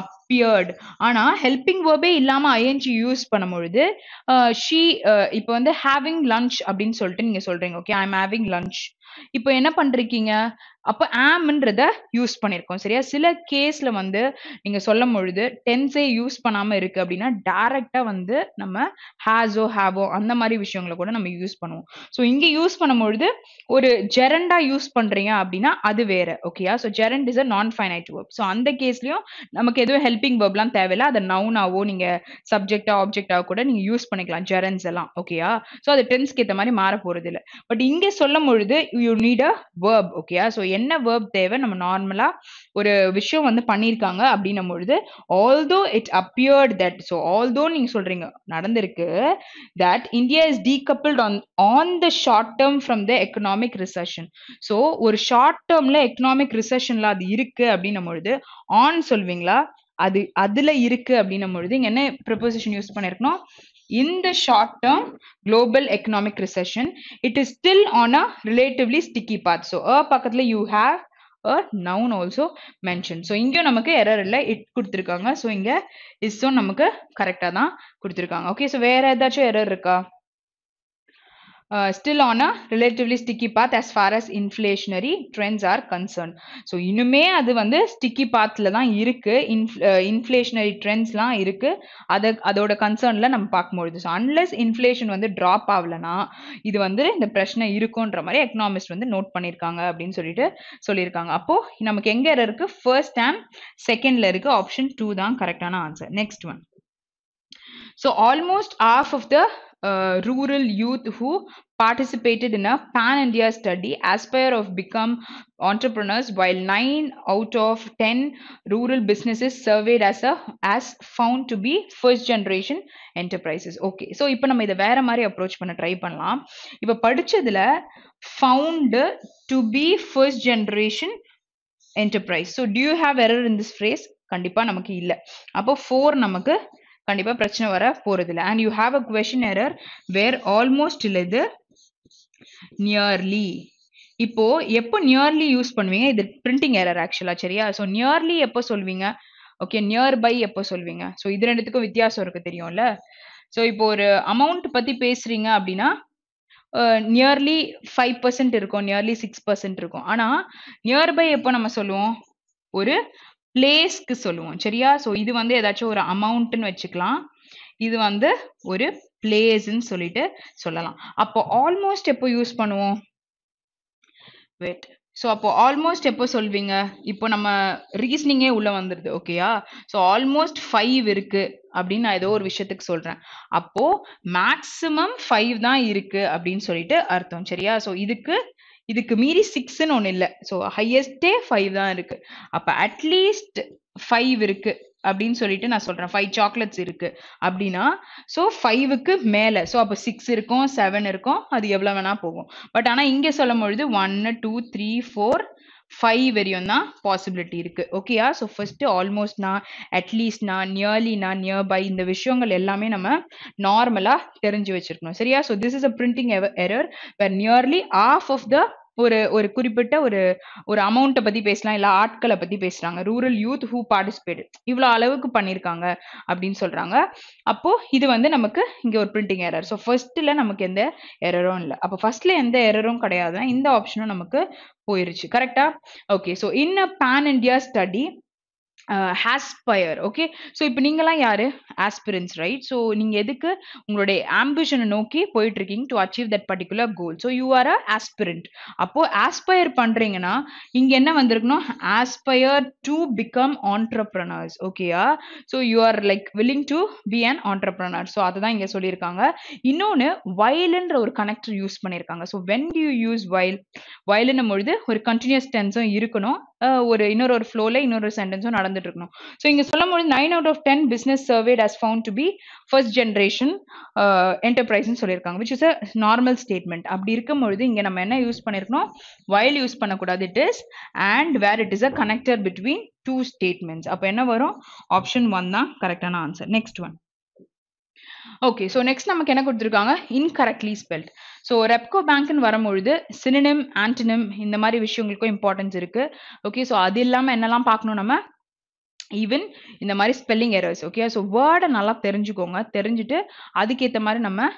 A: Appeared. ஆனா ஹெல்பிங் வேர்பே இல்லாம ஐஎன்ஜி யூஸ் பண்ணும் பொழுது ஷீ uh, uh, இப்போ வந்து ஹேவிங் லஞ்ச் அப்படின்னு சொல்லிட்டு நீங்க சொல்றீங்க okay I am having lunch இப்போ என்ன பண்றீங்க? அப்போ ஆம்ன்றத யூஸ் பண்ணியிருக்கோம் சரியா? சில கேஸ்ல வந்து நீங்க சொல்லும் பொழுது டென்ஸே யூஸ் பண்ணாம இருக்கு அப்படின்னா டைரக்டா வந்து நம்ம ஹேஸோ ஹேவோ அந்த மாதிரி விஷயங்களை கூட நம்ம யூஸ் பண்ணுவோம். ஸோ இங்க யூஸ் பண்ணும்பொழுது ஒரு ஜெரண்டா யூஸ் பண்றீங்க அப்படின்னா அது வேற ஓகேயா ஸோ ஜெரண்ட் இஸ் அ நான் ஃபைனைட் வேர்ப் ஸோ அந்த கேஸ்லயும் நமக்கு எதுவும் ஹெல்பிங் வேர்ப்லாம் தேவையில்ல. அதை நவுனாவோ நீங்க சப்ஜெக்டா ஆப்ஜெக்டாவோ கூட நீங்க யூஸ் பண்ணிக்கலாம் ஜெரன்ஸ் எல்லாம் ஓகேயா ஸோ அது டென்ஸ்க்கு ஏற்ற மாதிரி மாற போறது இல்லை பட் இங்க சொல்லும் பொழுது யூ நீட் அ வேர்ப் ஓகேயா ஸோ என்ன வேர்ப் தேவை? நம்ம நார்மலா ஒரு விஷயம் வந்து பண்ணியிருக்காங்க அப்படின்னும் பொழுது although it appeared that so although நீங்க சொல்றீங்க நடந்திருக்கு that India is decoupled on on the short term from the economic recession so ஒரு ஷார்ட் டேர்மில் எக்கனாமிக் ரிசர்ஷனில் அது இருக்கு அப்படின்னும் பொழுது ஆன் சொல்வீங்களா? அது அதுல இருக்கு அப்படின்னும் பொழுது இங்க என்ன ப்ரிப்போசிஷன் யூஸ் பண்ணியிருக்கணும் in the short term global economic recession it is still on a relatively sticky path so a பக்கத்துல you have a noun also mentioned so இங்க நமக்கு error இல்ல it கொடுத்திருக்காங்க so இங்க இஸும் நமக்கு கரெக்டா தான் கொடுத்திருக்காங்க okay so வேற ஏதாச்சும் error இருக்கா uh, still on a relatively sticky path as far as inflationary trends are concerned. So இன்னுமே அது வந்து ஸ்டிக்கி பாத்தில் தான் இருக்கு. இன்ஃப் இன்ஃப்ளேஷனரி ட்ரெண்ட்ஸ்லாம் இருக்கு. அதை அதோட கன்சர்ன்ல நம்ம பார்க்கும்பொழுது ஸோ அன்லெஸ் இன்ஃப்ளேஷன் வந்து ட்ராப் ஆகலனா இது வந்து இந்த பிரச்சனை இருக்குன்ற மாதிரி எக்கனாமிஸ்ட் வந்து நோட் பண்ணியிருக்காங்க அப்படின்னு சொல்லிட்டு சொல்லியிருக்காங்க அப்போ நமக்கு எங்க இருக்கு? ஃபர்ஸ்ட் அண்ட் செகண்ட்ல இருக்கு. ஆப்ஷன் டூ தான் கரெக்டான answer next one so almost of of the uh, rural youth who participated in a pan-India study aspire of become entrepreneurs while 9 out of 10 rural businesses surveyed as a as found to be first generation enterprises okay so இப்போ நம்ம இதை வேற மாதிரி approach பண்ண try பண்ணலாம் இப்போ படிச்சதுல found to be first generation enterprise so do you have error in this phrase கண்டிப்பா நமக்கு இல்ல அப்போ ஃபோர் நமக்கு கண்டிப்பாக பிரச்சனை வர போகிறதில்ல இல்லை and you have a question error where almost இல்லை இது நியர்லி இப்போ எப்போ நியர்லி யூஸ் பண்ணுவீங்க? இது பிரிண்டிங் எரர் ஆக்சுவலா சரியா? ஸோ நியர்லி எப்போ சொல்வீங்க? ஓகே நியர் பை எப்போ சொல்வீங்க? ஸோ இது ரெண்டுத்துக்கும் வித்தியாசம் இருக்கு தெரியும்ல? ஸோ இப்போ ஒரு அமௌண்ட் பத்தி பேசுறீங்க அப்படின்னா நியர்லி ஃபைவ் பர்சன்ட் இருக்கும் நியர்லி சிக்ஸ் பர்சன்ட் இருக்கும். ஆனா நியர்பை எப்போ நம்ம சொல்லுவோம்? ஒரு பிளேஸ்க்கு சொல்லுவோம். சரியா? ஸோ இது வந்து ஏதாச்சும் ஒரு அமௌண்ட்னு வச்சுக்கலாம். இது வந்து ஒரு பிளேஸ்ன்னு சொல்லிட்டு சொல்லலாம். அப்போ ஆல்மோஸ்ட் எப்போ யூஸ் பண்ணுவோம்? வெயிட் ஸோ அப்போ ஆல்மோஸ்ட் எப்போ சொல்வீங்க? இப்போ நம்ம ரீசனிங்கே உள்ள வந்துடுது ஓகேயா ஸோ ஆல்மோஸ்ட் ஃபைவ் இருக்கு அப்படின்னு நான் ஏதோ ஒரு விஷயத்துக்கு சொல்றேன். அப்போ மேக்சிமம் ஃபைவ் தான் இருக்கு அப்படின்னு சொல்லிட்டு அர்த்தம். சரியா? ஸோ இதுக்கு இதுக்கு மீறி சிக்ஸ்ன்னு ஒன்று இல்லை. ஸோ ஹையஸ்டே ஃபைவ் தான் இருக்கு. அப்போ அட்லீஸ்ட் ஃபைவ் இருக்கு அப்படின்னு சொல்லிட்டு நான் சொல்றேன். ஃபைவ் சாக்லேட்ஸ் இருக்கு அப்படின்னா ஸோ ஃபைவுக்கு மேலே. ஸோ அப்போ சிக்ஸ் இருக்கும் செவன் இருக்கும் அது எவ்வளோ வேணா போகும். பட் ஆனால் இங்கே சொல்லும் பொழுது ஒன்னு டூ த்ரீ ஃபோர் ஃபைவ் வரையும் தான் பாசிபிலிட்டி இருக்கு. ஓகேயா ஸோ ஃபர்ஸ்ட் ஆல்மோஸ்ட்னா அட்லீஸ்ட்னா நியர்லினா நியர்பை இந்த விஷயங்கள் எல்லாமே நம்ம நார்மலா தெரிஞ்சு வச்சிருக்கணும். சரியா? So this is a printing error where nearly of of the ஒரு ஒரு குறிப்பிட்ட ஒரு ஒரு அமௌண்ட்டை பத்தி பேசலாம் இல்ல ஆட்களை பத்தி பேசுறாங்க. ரூரல் யூத் ஹூ பார்ட்டிசிபேட் இவ்வளோ அளவுக்கு பண்ணியிருக்காங்க அப்படின்னு சொல்றாங்க. அப்போ இது வந்து நமக்கு இங்க ஒரு பிரிண்டிங் எரர் ஸோ ஃபர்ஸ்ட்ல நமக்கு எந்த எரரும் இல்லை. அப்போ ஃபர்ஸ்ட்ல எந்த எரரும் கிடையாதுன்னா இந்த ஆப்ஷனும் நமக்கு போயிருச்சு. கரெக்டா okay so in a pan India study aspire okay so இப்போ நீங்களாம் யாரு? ஆஸ்பிரன்ஸ் ரைட் ஸோ நீங்கள் எதுக்கு உங்களுடைய ஆம்பிஷனை நோக்கி போயிட்டு இருக்கீங்க to achieve that particular goal so you are a aspirant அப்போ ஆஸ்பயர் பண்ணுறீங்கன்னா இங்கே என்ன வந்திருக்கணும் ஆஸ்பயர் டு பிகம் ஆண்டர்பிரனர்ஸ் ஓகேயா so you are like willing to be an entrepreneur so அதுதான் இங்கே சொல்லியிருக்காங்க. இன்னொன்று வயலுன்ற ஒரு கனெக்டர் யூஸ் பண்ணியிருக்காங்க. So when do you use while வயலுன்னும் பொழுது ஒரு கண்டினியூஸ் டென்ஸும் இருக்கணும். ஒரு இன்னொரு ஒரு ஃப்ளோல இன்னொரு சென்டென்ஸும் நடந்துட்டு இருக்கணும் ஸோ இங்க சொல்லும் போது nine out of ten business surveyed as found to be first generation என்டர்பிரைஸ்னு சொல்லியிருக்காங்க which is a normal statement அப்படி இருக்கும் பொழுது இங்க நம்ம என்ன யூஸ் பண்ணிருக்கணும்? வயல் யூஸ் பண்ணக்கூடாது it is and where it is a connector between two statements அப்போ என்ன வரும்? ஆப்ஷன் ஒன் தான் கரெக்டான answer next one okay so next நமக்கு என்ன கொடுத்துருக்காங்க? இன்கரெக்ட்லி ஸ்பெல்ட் ஸோ ரெப்கோ பேங்க்னு வரும்பொழுது சினினிம் ஆன்டினிம் இந்த மாதிரி விஷயங்களுக்கும் இம்பார்ட்டன்ஸ் இருக்கு. ஓகே ஸோ அது இல்லாமல் என்னெல்லாம் பார்க்கணும் நம்ம? ஈவன் இந்த மாதிரி ஸ்பெல்லிங் எரர்ஸ் ஓகே ஸோ வேர்டை நல்லா தெரிஞ்சுக்கோங்க. தெரிஞ்சுட்டு அதுக்கேற்ற மாதிரி நம்ம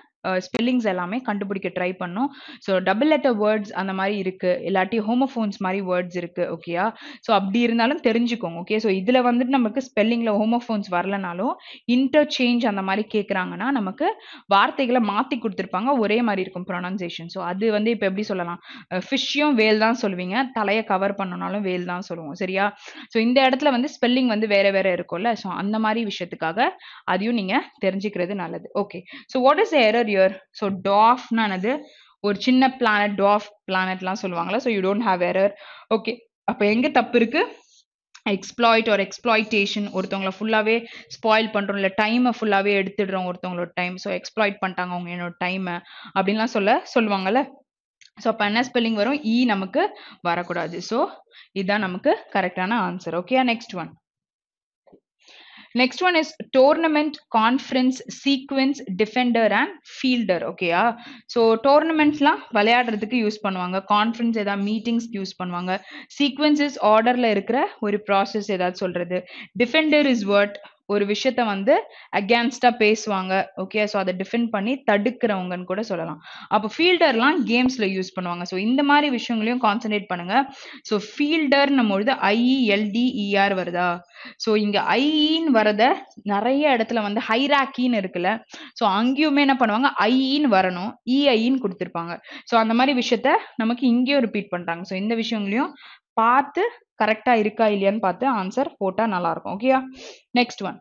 A: ஸ்பெல்லிங்ஸ் எல்லாமே கண்டுபிடிக்க ட்ரை பண்ணோம். ஸோ டபுள் லெட்டர் வேர்ட்ஸ் அந்த மாதிரி இருக்கு. இல்லாட்டி ஹோமோஃபோன்ஸ் மாதிரி வேர்ட்ஸ் இருக்கு ஓகேயா ஸோ அப்படி இருந்தாலும் தெரிஞ்சுக்கோங்க ஓகே ஸோ இதுல வந்துட்டு நமக்கு ஸ்பெல்லிங்ல ஹோமோஃபோன்ஸ் வரலனாலும் இன்டர் சேஞ்ச் அந்த மாதிரி கேட்குறாங்கன்னா நமக்கு வார்த்தைகளை மாத்தி கொடுத்துருப்பாங்க. ஒரே மாதிரி இருக்கும் ப்ரொனன்சேஷன் ஸோ அது வந்து இப்போ எப்படி சொல்லலாம்? ஃபிஷ்ஷும் வேல் தான் சொல்லுவீங்க. தலையை கவர் பண்ணனாலும் வேல் தான் சொல்லுவோம் சரியா? ஸோ இந்த இடத்துல வந்து ஸ்பெல்லிங் வந்து வேற வேற இருக்கும்ல. ஸோ அந்த மாதிரி விஷயத்துக்காக அதையும் நீங்க தெரிஞ்சுக்கிறது நல்லது okay so what is error here so டாஃப்னா என்னது? ஒரு சின்ன பிளானட் டாஃப் பிளானட்லாம் சொல்லுவாங்களா so you don't have error okay அப்போ எங்க தப்பு இருக்கு? எக்ஸ்ப்ளாய்ட் ஒரு எக்ஸ்ப்ளாய்டேஷன் ஒருத்தவங்கள ஃபுல்லாகவே ஸ்பாயில் பண்ணுறோம் இல்லை டைமை ஃபுல்லாகவே எடுத்துடுறோம் ஒருத்தவங்களோட டைம் ஸோ எக்ஸ்ப்ளாய்ட் பண்ணிட்டாங்க அவங்க என்னோட டைமை அப்படின்லாம் சொல்ல சொல்லுவாங்கல்ல. ஸோ அப்போ என்ன ஸ்பெல்லிங் வரும்? இ நமக்கு வரக்கூடாது. ஸோ இதுதான் நமக்கு கரெக்டான answer okay next one next one is tournament conference sequence defender and fielder ஓகேயா ஸோ டோர்னமெண்ட்ஸ்லாம் விளையாடுறதுக்கு யூஸ் பண்ணுவாங்க. கான்ஃபரன்ஸ் ஏதாவது மீட்டிங்ஸ்க்கு யூஸ் பண்ணுவாங்க. சீக்வன்சஸ் ஆர்டர்ல இருக்கிற ஒரு ப்ராசஸ் ஏதாவது சொல்றது. டிஃபெண்டர் இஸ் வேர்ட் ஒரு விஷயத்த வந்து அகேன்ஸ்டா பேசுவாங்க. ஓகே ஸோ அதை டிஃபெண்ட் பண்ணி தடுக்கிறவங்கன்னு கூட சொல்லலாம். அப்போ ஃபீல்டர்லாம் கேம்ஸ்ல யூஸ் பண்ணுவாங்க. ஸோ இந்த மாதிரி விஷயங்களையும் கான்சென்ட்ரேட் பண்ணுங்க. ஸோ ஃபீல்டர்னும் பொழுது ஐஇஎல்டிஇஆர் வருதா? ஸோ இங்க ஐஇன்னு வரத நிறைய இடத்துல வந்து ஹைராக்கின்னு இருக்குல்ல. ஸோ அங்கேயுமே என்ன பண்ணுவாங்க? ஐஇன்னு வரணும். இஐன்னு கொடுத்துருப்பாங்க. ஸோ அந்த மாதிரி விஷயத்த நமக்கு இங்கேயும் ரிப்பீட் பண்றாங்க ஸோ இந்த விஷயங்களையும் பார்த்து கரெக்டா இருக்கா இல்லையான்னு பார்த்து ஆன்சர் போட்டா நல்லா இருக்கும் ஓகேயா next one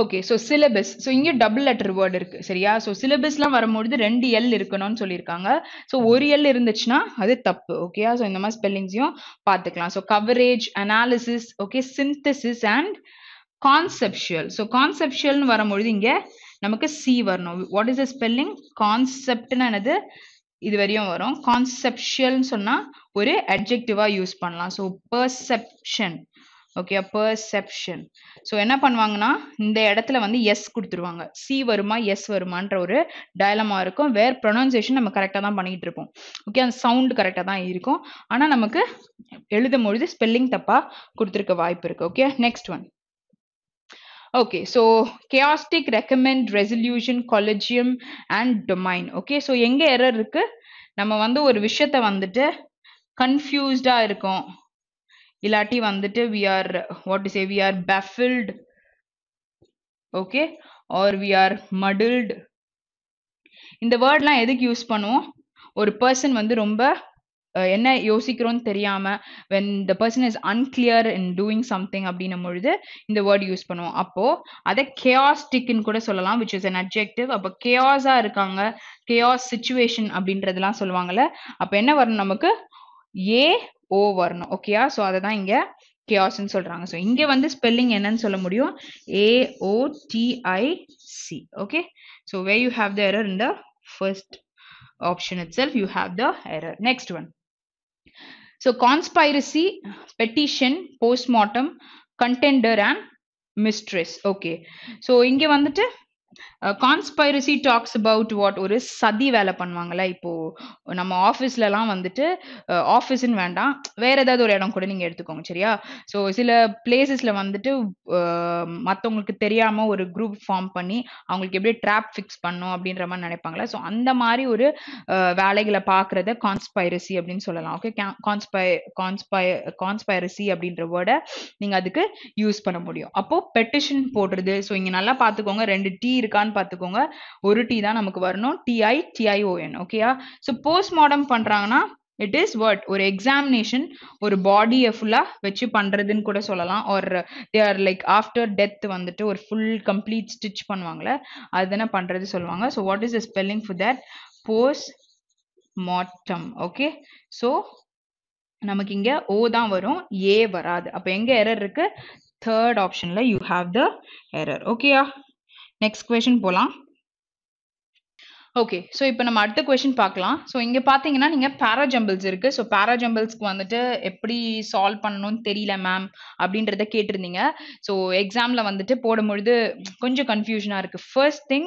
A: okay so syllabus so இங்கே டபுள் லெட்டர் வேர்டு இருக்கு சரியா? ஸோ சிலபஸ்லாம் வரும்பொழுது ரெண்டு எல் இருக்கணும்னு சொல்லியிருக்காங்க. ஸோ ஒரு எல் இருந்துச்சுன்னா அது தப்பு ஓகேயா ஸோ இந்த மாதிரி ஸ்பெல்லிங்ஸையும் பார்த்துக்கலாம். So coverage analysis okay synthesis and conceptual so கான்செப்ஷுவல்னு வரும்பொழுது இங்கே நமக்கு சி வரணும். வாட் இஸ் த ஸ்பெல்லிங் கான்செப்ட்னு என்னது? இது வரையும் வரும் கான்செப்ஷியல்னு சொன்னால் ஒரு அட்ஜெக்டிவாக யூஸ் பண்ணலாம். So perception okay perception so என்ன பண்ணுவாங்கன்னா இந்த இடத்துல வந்து எஸ் கொடுத்துருவாங்க. சி வருமா எஸ் வருமான்ற ஒரு டயலமாக இருக்கும். வேர் ப்ரொனவுன்சியேஷன் நம்ம கரெக்டாக தான் பண்ணிட்டு இருப்போம். ஓகே அந்த சவுண்ட் கரெக்டாக தான் இருக்கும். ஆனால் நமக்கு எழுதும் பொழுது ஸ்பெல்லிங் தப்பாக கொடுத்துருக்க வாய்ப்பு இருக்குது okay next one okay so chaotic recommend resolution collegium and domain. Okay so எங்க எரர் இருக்கு? நம்ம வந்து ஒரு விஷயத்த வந்துட்டு கன்ஃபியூஸ்டா இருக்கோம். இல்லாட்டி வந்துட்டு we are what say we are baffled. Okay or we are muddled. இந்த வேர்ட்லாம் எதுக்கு யூஸ் பண்ணுவோம்? ஒரு பர்சன் வந்து ரொம்ப என்ன யோசிக்கிறோன்னு தெரியாம when the person is unclear in doing something அப்படின்னும் பொழுது இந்த வேர்ட் யூஸ் பண்ணுவோம் அப்போ அதை கேஆஸ்டிக்னு கூட சொல்லலாம் விச் இஸ் அன் அப்ஜெக்டிவ் அப்போ கேஆஸா இருக்காங்க கேஆஸ் சுச்சுவேஷன் அப்படின்றதெல்லாம் சொல்லுவாங்கல்ல அப்போ என்ன வரணும் நமக்கு ஏ ஓ வரணும் ஓகேயா ஸோ அதை தான் இங்கே கேஆஸ்ன்னு சொல்கிறாங்க ஸோ இங்கே வந்து ஸ்பெல்லிங் என்னன்னு சொல்ல முடியும் AOTIC okay so way you have the error in the first option itself you have the error next one so conspiracy petition postmortem contender and mistress okay so இங்கே வந்துட்டு கான்ஸ்பைரசி டாக்ஸ் அபவுட் வாட் ஒரு சதி வேலை பண்ணுவாங்கல்ல இப்போ நம்ம ஆஃபீஸ்லலாம் வந்துட்டு ஆஃபீஸ்ன்னு வேண்டாம் வேற ஏதாவது ஒரு இடம் கூட நீங்க எடுத்துக்கோங்க சரியா? ஸோ சில பிளேசஸ்ல வந்துட்டு மற்றவங்களுக்கு தெரியாம ஒரு குரூப் ஃபார்ம் பண்ணி அவங்களுக்கு எப்படி ட்ராப் ஃபிக்ஸ் பண்ணும் அப்படின்ற மாதிரி நினைப்பாங்களே ஸோ அந்த மாதிரி ஒரு வேலைகளை பார்க்கறத கான்ஸ்பைரசி அப்படின்னு சொல்லலாம். ஓகே கான்ஸ்பை கான்ஸ்பை கான்ஸ்பைரசி அப்படின்ற வேர்டை நீங்க அதுக்கு யூஸ் பண்ண முடியும். அப்போ பெட்டிஷன் போடுறது ஸோ இங்க நல்லா பார்த்துக்கோங்க ரெண்டு டீ இருக்கான்னு பார்த்துக்கோங்க. ஒரு டி தான் நமக்கு வரணும். டிஐ டிஐஓஎன் ஓகேயா ஸோ போஸ்ட்மார்டம் பண்றாங்கன்னா இட் இஸ் வாட் ஒரு எக்ஸாமினேஷன் ஒரு பாடியை ஃபுல்லா வச்சு பண்றதுன்னு கூட சொல்லலாம். ஒரு they are like after death வந்துட்டு ஒரு ஃபுல் கம்ப்ளீட் ஸ்டிச் பண்ணுவாங்கல்ல? அதுதானே பண்றது சொல்லுவாங்க. So what is the spelling for that postmortem okay so நமக்கு இங்க ஓ தான் வரும். ஏ வராது. அப்போ எங்க எரர் இருக்கு? தேர்ட் ஆப்ஷன்ல யூ ஹாவ் த எரர் ஓகேயா நெக்ஸ்ட் கொஸ்டின் போலாம். ஓகே ஸோ இப்போ நம்ம அடுத்த கொஸ்டின் பார்க்கலாம். ஸோ இங்கே பார்த்தீங்கன்னா நீங்கள் பேராஜம்பிள்ஸ் இருக்கு. ஸோ பேராஜம்பிள்ஸ்க்கு வந்துட்டு எப்படி சால்வ் பண்ணணும்னு தெரியல மேம் அப்படின்றத கேட்டிருந்தீங்க. ஸோ எக்ஸாமில் வந்துட்டு போடும்பொழுது கொஞ்சம் கன்ஃபியூஷனாக இருக்கு. First thing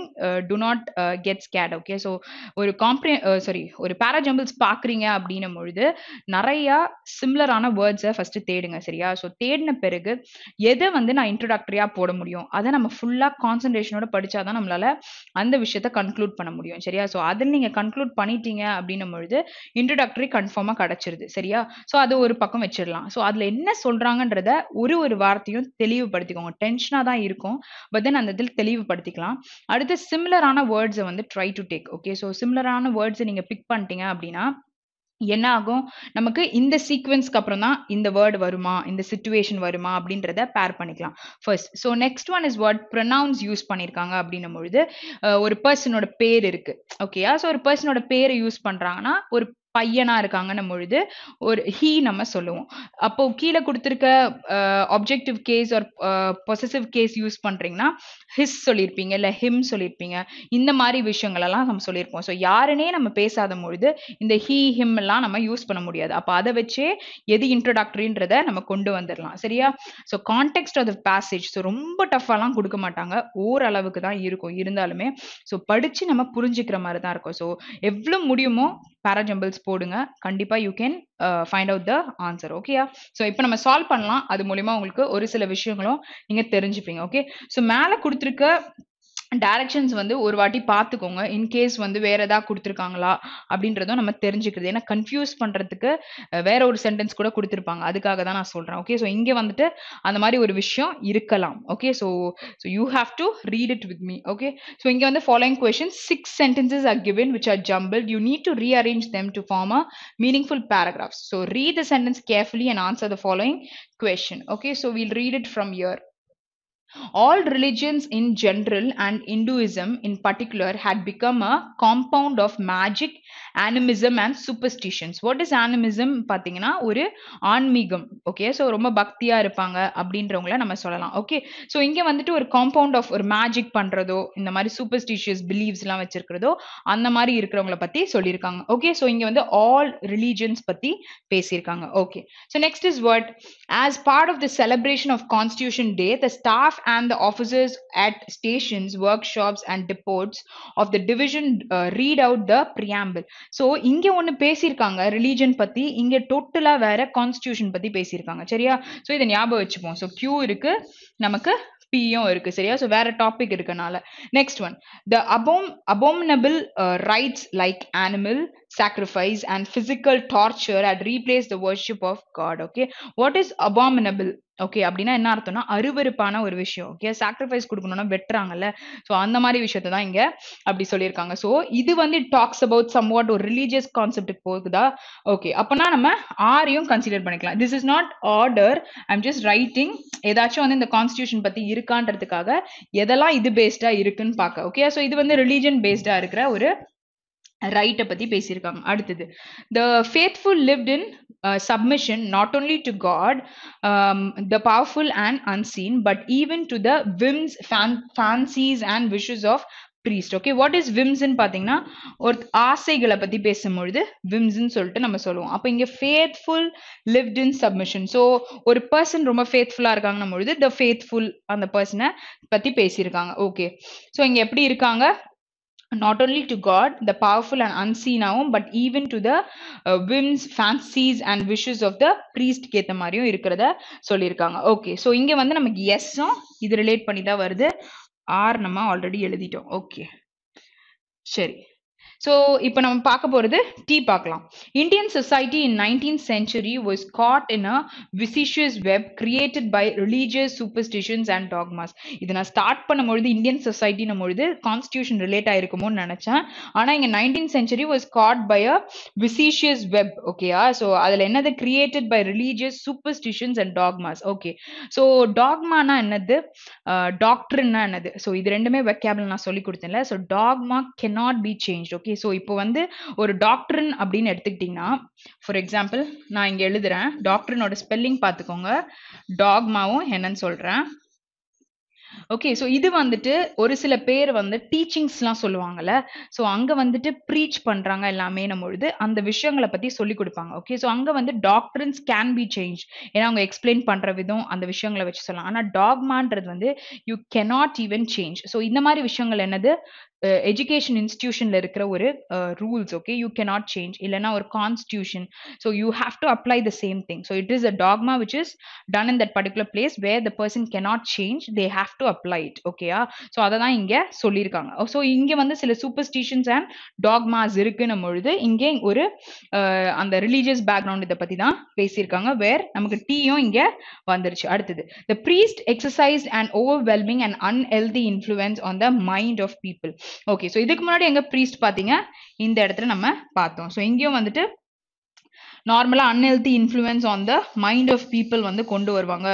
A: to not get scared okay so ஒரு காம்ப்ரி சாரி uh, ஒரு பேராஜம்பிள்ஸ் பார்க்குறீங்க அப்படின்னும் பொழுது நிறையா சிம்லரான வேர்ட்ஸை ஃபஸ்ட்டு தேடுங்க சரியா? ஸோ தேடின பிறகு எதை வந்து நான் இன்ட்ரடக்டரியாக போட முடியும்? அதை நம்ம ஃபுல்லாக கான்சன்ட்ரேஷனோட படித்தாதான் நம்மளால் அந்த விஷயத்த கன்க்ளூட் பண்ண முடியும். சரியா? ஸோ அதில் நீங்கள் கன்க்ளூட் பண்ணிட்டீங்க அப்படின்னும் பொழுது இன்ட்ரடக்டரி கன்ஃபார்மாக கிடச்சிருது. சரியா? ஸோ அது ஒரு பக்கம் வச்சிடலாம். ஸோ அதில் என்ன சொல்கிறாங்கன்றத ஒரு ஒரு வார்த்தையும் தெளிவுபடுத்திக்கோங்க. டென்ஷனாக தான் இருக்கும். பட் தென் அந்த இதில் தெளிவுபடுத்திக்கலாம். அடுத்து சிமிலரான வேர்ட்ஸை வந்து try to take okay so சிமிலரான வேர்ட்ஸை நீங்கள் பிக் பண்ணிட்டீங்க அப்படின்னா என்ன ஆகும் நமக்கு இந்த சீக்வன்ஸ்க்கு அப்புறம் தான் இந்த வேர்டு வருமா? இந்த சுச்சுவேஷன் வருமா? அப்படின்றத பேர் பண்ணிக்கலாம். First so next one is word pronounce use பண்ணியிருக்காங்க அப்படின்னும் பொழுது ஒரு பர்சனோட பேர் இருக்கு. ஓகேயா ஸோ ஒரு பர்சனோட பேரை யூஸ் பண்றாங்கன்னா ஒரு பையனா இருக்காங்கன்னும் பொழுது ஒரு ஹீ நம்ம சொல்லுவோம். அப்போ கீழே கொடுத்துருக்க objective case or possessive case use பண்றீங்கன்னா ஹிஸ் சொல்லியிருப்பீங்க இல்லை ஹிம் சொல்லியிருப்பீங்க. இந்த மாதிரி விஷயங்கள் எல்லாம் நம்ம சொல்லியிருப்போம். ஸோ யாருனே நம்ம பேசாத பொழுது இந்த ஹீ ஹிம் எல்லாம் நம்ம யூஸ் பண்ண முடியாது. அப்போ அதை வச்சே எது இன்ட்ரோடக்டரின்றத நம்ம கொண்டு வந்துடலாம். சரியா? So context of the passage so ரொம்ப டஃபாலாம் கொடுக்க மாட்டாங்க. ஓரளவுக்கு தான் இருக்கும். இருந்தாலுமே ஸோ படிச்சு நம்ம புரிஞ்சுக்கிற மாதிரி தான் இருக்கும். ஸோ எவ்வளோ முடியுமோ பேராஜம்பிள்ஸ் போடுங்க. கண்டிப்பாக you can find out the answer ஓகேயா ஸோ இப்போ நம்ம சால்வ் பண்ணலாம். அது மூலிமா உங்களுக்கு ஒரு சில விஷயங்களும் நீங்கள் தெரிஞ்சுப்பீங்க ஓகே ஸோ மேலே கொடுத்துருக்க டைரக்ஷன்ஸ் வந்து ஒரு வாட்டி பார்த்துக்கோங்க. இன்கேஸ் வந்து வேற ஏதாவது கொடுத்துருக்காங்களா அப்படின்றதும் நம்ம தெரிஞ்சுக்கிறது. ஏன்னா கன்ஃபியூஸ் பண்ணுறதுக்கு வேற ஒரு சென்டென்ஸ் கூட கொடுத்துருப்பாங்க. அதுக்காக தான் நான் சொல்கிறேன் ஓகே ஸோ இங்கே வந்துட்டு அந்த மாதிரி ஒரு விஷயம் இருக்கலாம். Okay so so you have to read it with me okay so இங்கே வந்து following question six sentences are given which are jumble you need to rearrange them to form a meaningful paragraphs so read the sentence carefully and answer the following question okay so we'll read it from here all religions in general and Hinduism in particular had become a compound of magic, animism and superstitions. What is animism? பார்த்தீங்கன்னா ஒரு ஆன்மீகம். Okay so ரொம்ப பக்தியா இருப்பாங்க அப்படின்றவங்கள நம்ம சொல்லலாம். Okay so இங்கே வந்துட்டு ஒரு காம்பவுண்ட் ஆஃப் ஒரு மேஜிக் பண்றதோ இந்த மாதிரி சூப்பர்ஸ்டிஷியஸ் பிலீவ்ஸ் எல்லாம் வச்சிருக்கிறதோ அந்த மாதிரி இருக்கிறவங்கள பத்தி சொல்லியிருக்காங்க. ஓகே ஸோ இங்க வந்து ஆல் ரிலீஜன்ஸ் பத்தி பேசியிருக்காங்க. Okay so next is what as part of the celebration of constitution day the staff staff and the officers at stations workshops and depots of the division uh, read out the preamble so இங்க ஒண்ணு பேசியிருக்காங்க religion பத்தி இங்க டோட்டலா வேற constitution பத்தி பேசியிருக்காங்க சரியா சோ இதை ஞாபகம் வச்சுப்போம் சோ கியூ இருக்கு நமக்கு பியும் இருக்கு சரியா ஸோ வேற டாபிக் இருக்கனால next one the abom abominable rites like animal sacrifice and physical torture had replaced the worship of God. Okay, what is abominable? Okay அப்படின்னா என்ன அர்த்தம்னா அருவருப்பான ஒரு விஷயம். ஓகே சாக்ரிஃபைஸ் கொடுக்கணும்னா வெட்டுறாங்கல்ல. ஸோ அந்த மாதிரி விஷயத்தை தான் இங்கே அப்படி சொல்லியிருக்காங்க. ஸோ இது வந்து டாக்ஸ் அபவுட் சம் வாட் ஒரு ரிலீஜியஸ் கான்செப்டுக்கு போகுதா? ஓகே அப்போனா நம்ம ஆரையும் கன்சிடர் பண்ணிக்கலாம். This is not order I'm just writing ஏதாச்சும் வந்து இந்த கான்ஸ்டியூஷன் பற்றி இருக்கான்றதுக்காக எதெல்லாம் இது பேஸ்டாக இருக்குன்னு பார்க்க. ஓகே ஸோ இது வந்து ரிலீஜன் பேஸ்டாக இருக்கிற ஒரு ரைட்டை பற்றி பேசியிருக்காங்க. அடுத்தது the faithful lived in Uh, submission not only to God, um, the powerful and unseen, but even to the whims, fan- fancies, and wishes of priest. Okay, what is பார்த்தீங்கன்னா ஒரு ஆசைகளை பற்றி பேசும்பொழுது விம்ஸ்ன்னு சொல்லிட்டு நம்ம சொல்லுவோம். அப்போ இங்கே faithful lived in submission so ஒரு பர்சன் ரொம்ப ஃபேத்ஃபுல்லாக இருக்காங்கன்னும் பொழுது த ஃபேத்ஃபுல் அந்த பர்சனை பற்றி பேசியிருக்காங்க. ஓகே ஸோ இங்கே எப்படி இருக்காங்க? Not only to God the powerful and அன்சீனாகவும் but even to the whims fancies and wishes of the priest ஏற்ற மாதிரியும் இருக்கிறத சொல்லியிருக்காங்க ஓகே ஸோ இங்கே வந்து நமக்கு எஸ்ஸும் இது ரிலேட் பண்ணி தான் வருது ஆர் நம்ம ஆல்ரெடி எழுதிட்டோம் ஓகே சரி ஸோ இப்போ நம்ம பார்க்க போகிறது டீ பார்க்கலாம். Indian society in nineteen century was caught in a vicious web created by religious superstitions and dogmas இது நான் ஸ்டார்ட் பண்ணும்பொழுது இந்தியன் சொசைட்டினும் பொழுது கான்ஸ்டியூஷன் ரிலேட் ஆயிருக்குமோன்னு நினச்சேன். ஆனால் இங்கே nineteen century was caught by a vicious web ஓகேயா ஸோ அதில் என்னது? Created by religious superstitions and dogmas okay so டாக்மானா என்னது? டாக்டர்னா என்னது? ஸோ இது ரெண்டுமே வெக்கேபிள் நான் சொல்லி கொடுத்தேன்ல. So dogma cannot be change okay okay so இப்போ வந்து ஒரு டாக்டர்ன் அப்படின்னு எடுத்துக்கிட்டிங்கன்னா ஃபார் எக்ஸாம்பிள் நான் இங்கே எழுதுறேன். டாக்டர்னோட ஸ்பெல்லிங் பார்த்துக்கோங்க. டாக்மாவும் என்னன்னு சொல்கிறேன் ஓகே ஸோ இது வந்துட்டு ஒரு சில பேர் வந்து டீச்சிங்ஸ்லாம் சொல்லுவாங்கல்ல. ஸோ அங்கே வந்துட்டு ப்ரீச் பண்ணுறாங்க எல்லாமே பொழுது அந்த விஷயங்களை பற்றி சொல்லி கொடுப்பாங்க. ஓகே ஸோ அங்கே வந்து டாக்டர்ஸ் கேன் பி சேஞ்ச் ஏன்னா அவங்க எக்ஸ்பிளைன் பண்ணுற விதம் அந்த விஷயங்களை வச்சு சொல்லலாம். ஆனால் டாக்மான்றது வந்து you cannot even change so இந்த மாதிரி விஷயங்கள் என்னது? எஜுகேஷன் இன்ஸ்டியூஷன்ல இருக்கிற ஒரு rules okay you cannot change இல்லைன்னா ஒரு constitution so you have to apply the same thing so it is a dogma which is done in that particular place where the person cannot change they have to apply it ஓகேயா so அதை தான் இங்கே சொல்லியிருக்காங்க. Oh, so இங்கே வந்து சில superstitions and dogmas இருக்குன்னும் பொழுது இங்கே ஒரு அந்த ரிலீஜியஸ் பேக்ரவுண்ட் இதை பற்றி தான் பேசியிருக்காங்க வேர் நமக்கு டீயும் இங்கே வந்துருச்சு. அடுத்தது the priest exercise and overwhelming and unhealthy influence on the mind of people okay so இதுக்கு முன்னாடி எங்க ப்ரீஸ்ட் பார்த்தீங்க? இந்த இடத்துல நம்ம பார்த்தோம். ஸோ இங்கேயும் வந்துட்டு நார்மலாக unhealthy influence on the mind of people வந்து கொண்டு வருவாங்க.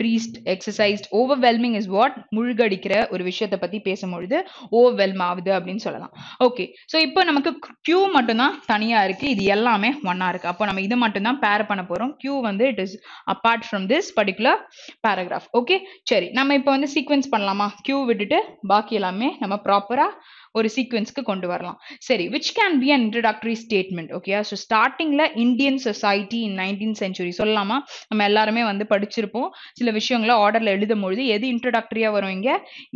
A: Priest exercise overwhelming is what முழுகடிக்கிற ஒரு விஷயத்தை பற்றி பேசும்பொழுது ஓவர்வெல்ம் ஆகுது அப்படின்னு சொல்லலாம். ஓகே ஸோ இப்போ நமக்கு கியூ மட்டும்தான் தனியாக இருக்குது இது எல்லாமே ஒன்னாக இருக்குது அப்போ நம்ம இது மட்டும்தான் பேர் பண்ண போகிறோம் கியூ வந்து it is apart from this particular paragraph okay சரி நம்ம இப்போ வந்து சீக்வென்ஸ் பண்ணலாமா? கியூ விட்டுட்டு பாக்கி எல்லாமே நம்ம ப்ராப்பராக ஒரு சீக்வென்ஸ்க்கு கொண்டு வரலாம். சரி which can be an introductory statement okay so ஸ்டார்டிங்ல Indian society in nineteen century சொல்லலாமா? நம்ம எல்லாருமே வந்து படிச்சிருப்போம். சில விஷயங்களை ஆர்டர்ல எழுதும் பொழுது எது இன்ட்ரடக்டரியா வரும் இங்க?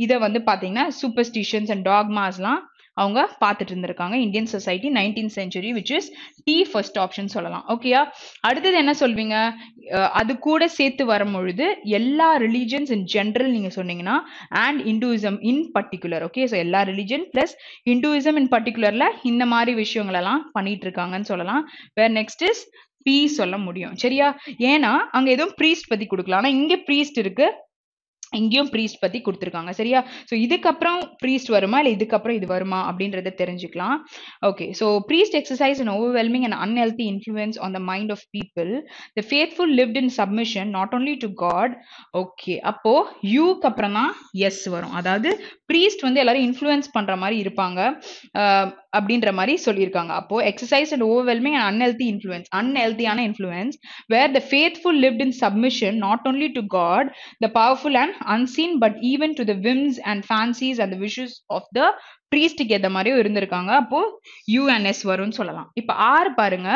A: இதை வந்து பாத்தீங்கன்னா சூப்பர்ஸ்டிஷன்ஸ் அண்ட் டாக்மாஸ்லாம் அவங்க பார்த்துட்டு இருந்திருக்காங்க. Indian society nineteen century which is the first option சொல்லலாம். ஓகேயா அடுத்தது என்ன சொல்வீங்க? அது கூட சேர்த்து வரும் பொழுது எல்லா ரிலீஜன்ஸ் இன் ஜென்ரல் நீங்கள் சொன்னீங்கன்னா and Hinduism in particular okay so எல்லா ரிலீஜன் ப்ளஸ் இந்துவிசம் இன் பர்டிகுலரில் இந்த மாதிரி விஷயங்களெல்லாம் பண்ணிட்டு இருக்காங்கன்னு சொல்லலாம். வேர் நெக்ஸ்ட் இஸ் பீ சொல்ல முடியும். சரியா? ஏன்னா அங்கே எதுவும் ப்ரீஸ்ட் பற்றி கொடுக்கலாம் ஆனால் இங்கே ப்ரீஸ்ட் இருக்கு. இங்கேயும் ப்ரீஸ்ட் பத்தி கொடுத்துருக்காங்க. சரியா? ஸோ இதுக்கப்புறம் ப்ரீஸ்ட் வருமா? இல்லை இதுக்கப்புறம் இது வருமா? அப்படின்றத தெரிஞ்சுக்கலாம். Okay so priest exercise and overwhelming and unhealthy influence on the mind of people the faithful lived in submission not only to God okay அப்போ யூக்கு அப்புறம் தான் எஸ் வரும். அதாவது ப்ரீஸ்ட் வந்து எல்லாரும் இன்ஃப்ளூயன்ஸ் பண்ற மாதிரி இருப்பாங்க. அப்படின்ற மாதிரி சொல்லியிருக்காங்க. அப்போ exercise and overwhelming and unhealthy influence அன்ஹெல்தியான influence where the faithful lived in submission not only to God the powerful and unseen but even to the whims and fancies and the wishes of the ப்ரீஸ்டுக்கு ஏற்ற மாதிரியும் இருந்திருக்காங்க. அப்போ யூஎன்எஸ் வரும்னு சொல்லலாம். இப்போ ஆறு பாருங்க.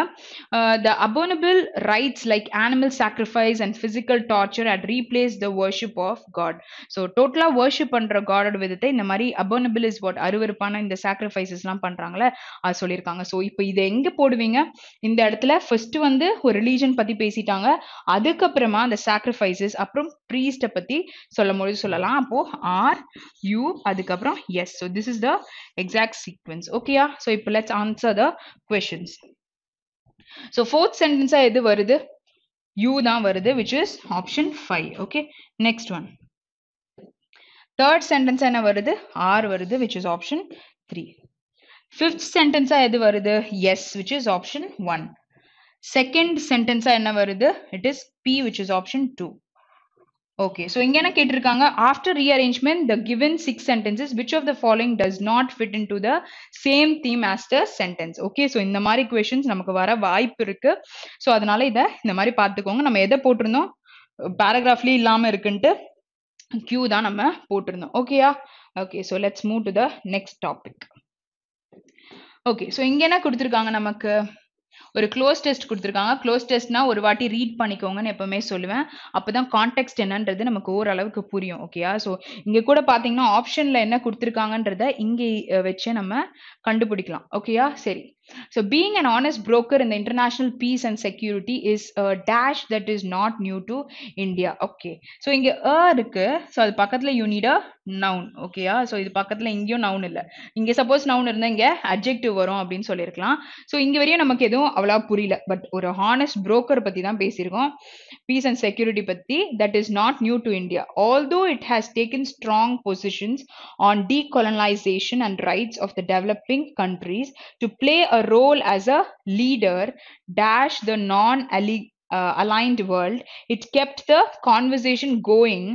A: The abominable rites like animal sacrifice and physical torture at replace the worship of God so டோட்டலாக வர்ஷிப் பண்ற காடோட விதத்தை இந்த மாதிரி அபோனபிள் இஸ் வாட் அருவருப்பான இந்த சாக்ரிஃபைசஸ்லாம் பண்றாங்களே அது சொல்லியிருக்காங்க. ஸோ இப்போ இதை எங்க போடுவீங்க? இந்த இடத்துல ஃபர்ஸ்ட் வந்து ஒரு ரிலீஜன் பத்தி பேசிட்டாங்க. அதுக்கப்புறமா அந்த சாக்ரிஃபைசஸ் அப்புறம் ப்ரீஸ்ட பத்தி சொல்லும் பொழுது சொல்லலாம். அப்போ ஆர் யூ அதுக்கப்புறம் S so this is the exact sequence ஓகேயா ஸோ இப்போ let's answer the questions so fourth சென்டென்ஸா எது வருது யூ தான் வருது which is option five okay next one third sentence என்ன வருது ஆர் வருது which is option three fifth சென்டென்ஸா எது வருது S which is option one second சென்டென்ஸா என்ன வருது it is B which is option two okay so இங்கே என்ன கேட்டிருக்காங்க? After rearrangement the given six sentences which of the following does not fit in to the same theme as the sentence okay so இந்த மாதிரி questions நமக்கு வர வாய்ப்பு இருக்கு. So அதனால இதை இந்த மாதிரி பார்த்துக்கோங்க. நம்ம எதை போட்டிருந்தோம்? பேராகிராஃப்லேயே இல்லாமல் இருக்குன்ட்டு கியூ தான் நம்ம போட்டிருந்தோம். ஓகேயா okay so let's move to the next topic okay so இங்கே என்ன கொடுத்துருக்காங்க நமக்கு? ஒரு க்ளோஸ் டெஸ்ட் கொடுத்துருக்காங்க. க்ளோஸ் டெஸ்ட்னா ஒரு வாட்டி ரீட் பண்ணிக்கோங்கன்னு எப்பவுமே சொல்லுவேன். அப்பதான் கான்டெக்ட் என்னன்றது நமக்கு ஓரளவுக்கு புரியும் ஓகேயா ஸோ இங்க கூட பாத்தீங்கன்னா ஆப்ஷன்ல என்ன கொடுத்துருக்காங்கன்றத இங்கே வச்சே வச்சு நம்ம கண்டுபிடிக்கலாம் ஓகேயா சரி. So being an honest broker in the international peace and security is a dash that is not new to India. Okay so இங்க அ இருக்கு. ஸோ அது பக்கத்துல யூ நீட் அ நவுன் ஓகேயா ஸோ இது பக்கத்துல இங்கேயும் நவுன் இல்லை. இங்க சப்போஸ் நவுன் இருந்தா இங்க அட்ஜெக்டிவ் வரும் அப்படின்னு சொல்லியிருக்கலாம். ஸோ இங்க வரையும் நமக்கு எதுவும் அவ்வளவா புரியல. பட் ஒரு ஹானஸ்ட் புரோக்கர் பற்றி தான் பேசியிருக்கோம். பீஸ் அண்ட் செக்யூரிட்டி பத்தி that is not new to India although it has taken strong positions on decolonization and rights of the developing countries to play a role as a leader dash the non aligned world it kept the conversation going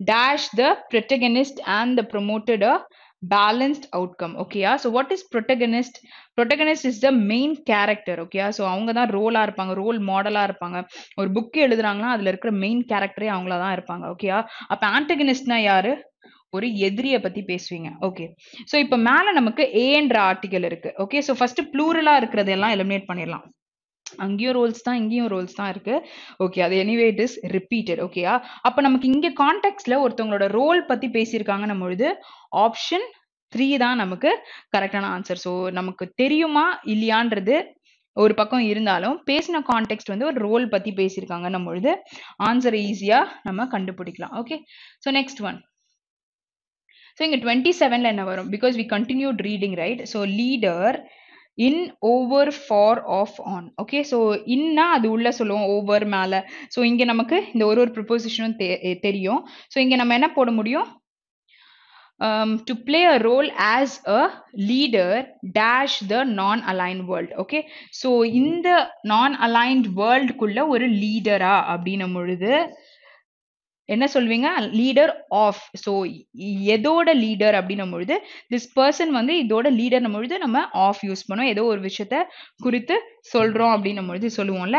A: dash the protagonist and the promoted a balanced outcome okay yeah so what is protagonist protagonist is the main character ஓகேயா so அவங்க தான் ரோலா இருப்பாங்க role மாடலா இருப்பாங்க ஒரு book எழுதுறாங்கன்னா அதுல இருக்கிற main கேரக்டரே அவங்கள தான் இருப்பாங்க ஓகேயா அப்ப ஆண்டகனிஸ்ட்னா யாரு ஒரு எதிரியை பத்தி பேசுவீங்க. ஓகே ஸோ இப்போ மேல நமக்கு ஏன்ற ஆர்டிகல் இருக்கு. ஓகே ஸோ ஃபர்ஸ்ட் ப்ளூரலா இருக்கிறதெல்லாம் எலிமினேட் பண்ணிடலாம். அங்கேயும் ரோல்ஸ் தான் இங்கேயும் ரோல்ஸ் தான் இருக்கு. ஓகே அது எனிவே இட் இஸ் ரிப்பீட்டட் ஓகேயா அப்போ நமக்கு இங்கே கான்டெக்ட்ல ஒருத்தவங்களோட ரோல் பத்தி பேசியிருக்காங்கன்னும் பொழுது ஆப்ஷன் த்ரீ தான் நமக்கு கரெக்டான ஆன்சர் ஸோ நமக்கு தெரியுமா இல்லையான்றது ஒரு பக்கம் இருந்தாலும் பேசின கான்டெக்ட் வந்து ஒரு ரோல் பத்தி பேசியிருக்காங்கன்னும் பொழுது ஆன்சர் ஈஸியா நம்ம கண்டுபிடிக்கலாம். Okay so next one so இங்கே டுவெண்ட்டி செவனில் என்ன வரும்? Because we continued reading right so leader in over for of on okay so இன்னா அது உள்ள சொல்லுவோம் ஓவர் மேலே. ஸோ இங்கே நமக்கு இந்த ஒரு ஒரு ப்ரிப்போசிஷனும் தெரியும். ஸோ இங்கே நம்ம என்ன போட முடியும்? To play a role as a leader dash the non aligned world okay so இந்த நான் அலைன்ட் வேர்ல்டுக்குள்ள ஒரு லீடரா அப்படின்னும் பொழுது என்ன சொல்வீங்க? லீடர் ஆஃப் ஸோ எதோட லீடர் அப்படின்னும் பொழுது திஸ் பர்சன் வந்து இதோட லீடர்னும் பொழுது நம்ம ஆஃப் யூஸ் பண்ணோம் ஏதோ ஒரு விஷயத்த குறித்து சொல்கிறோம் அப்படின்னும் பொழுது சொல்லுவோம்ல.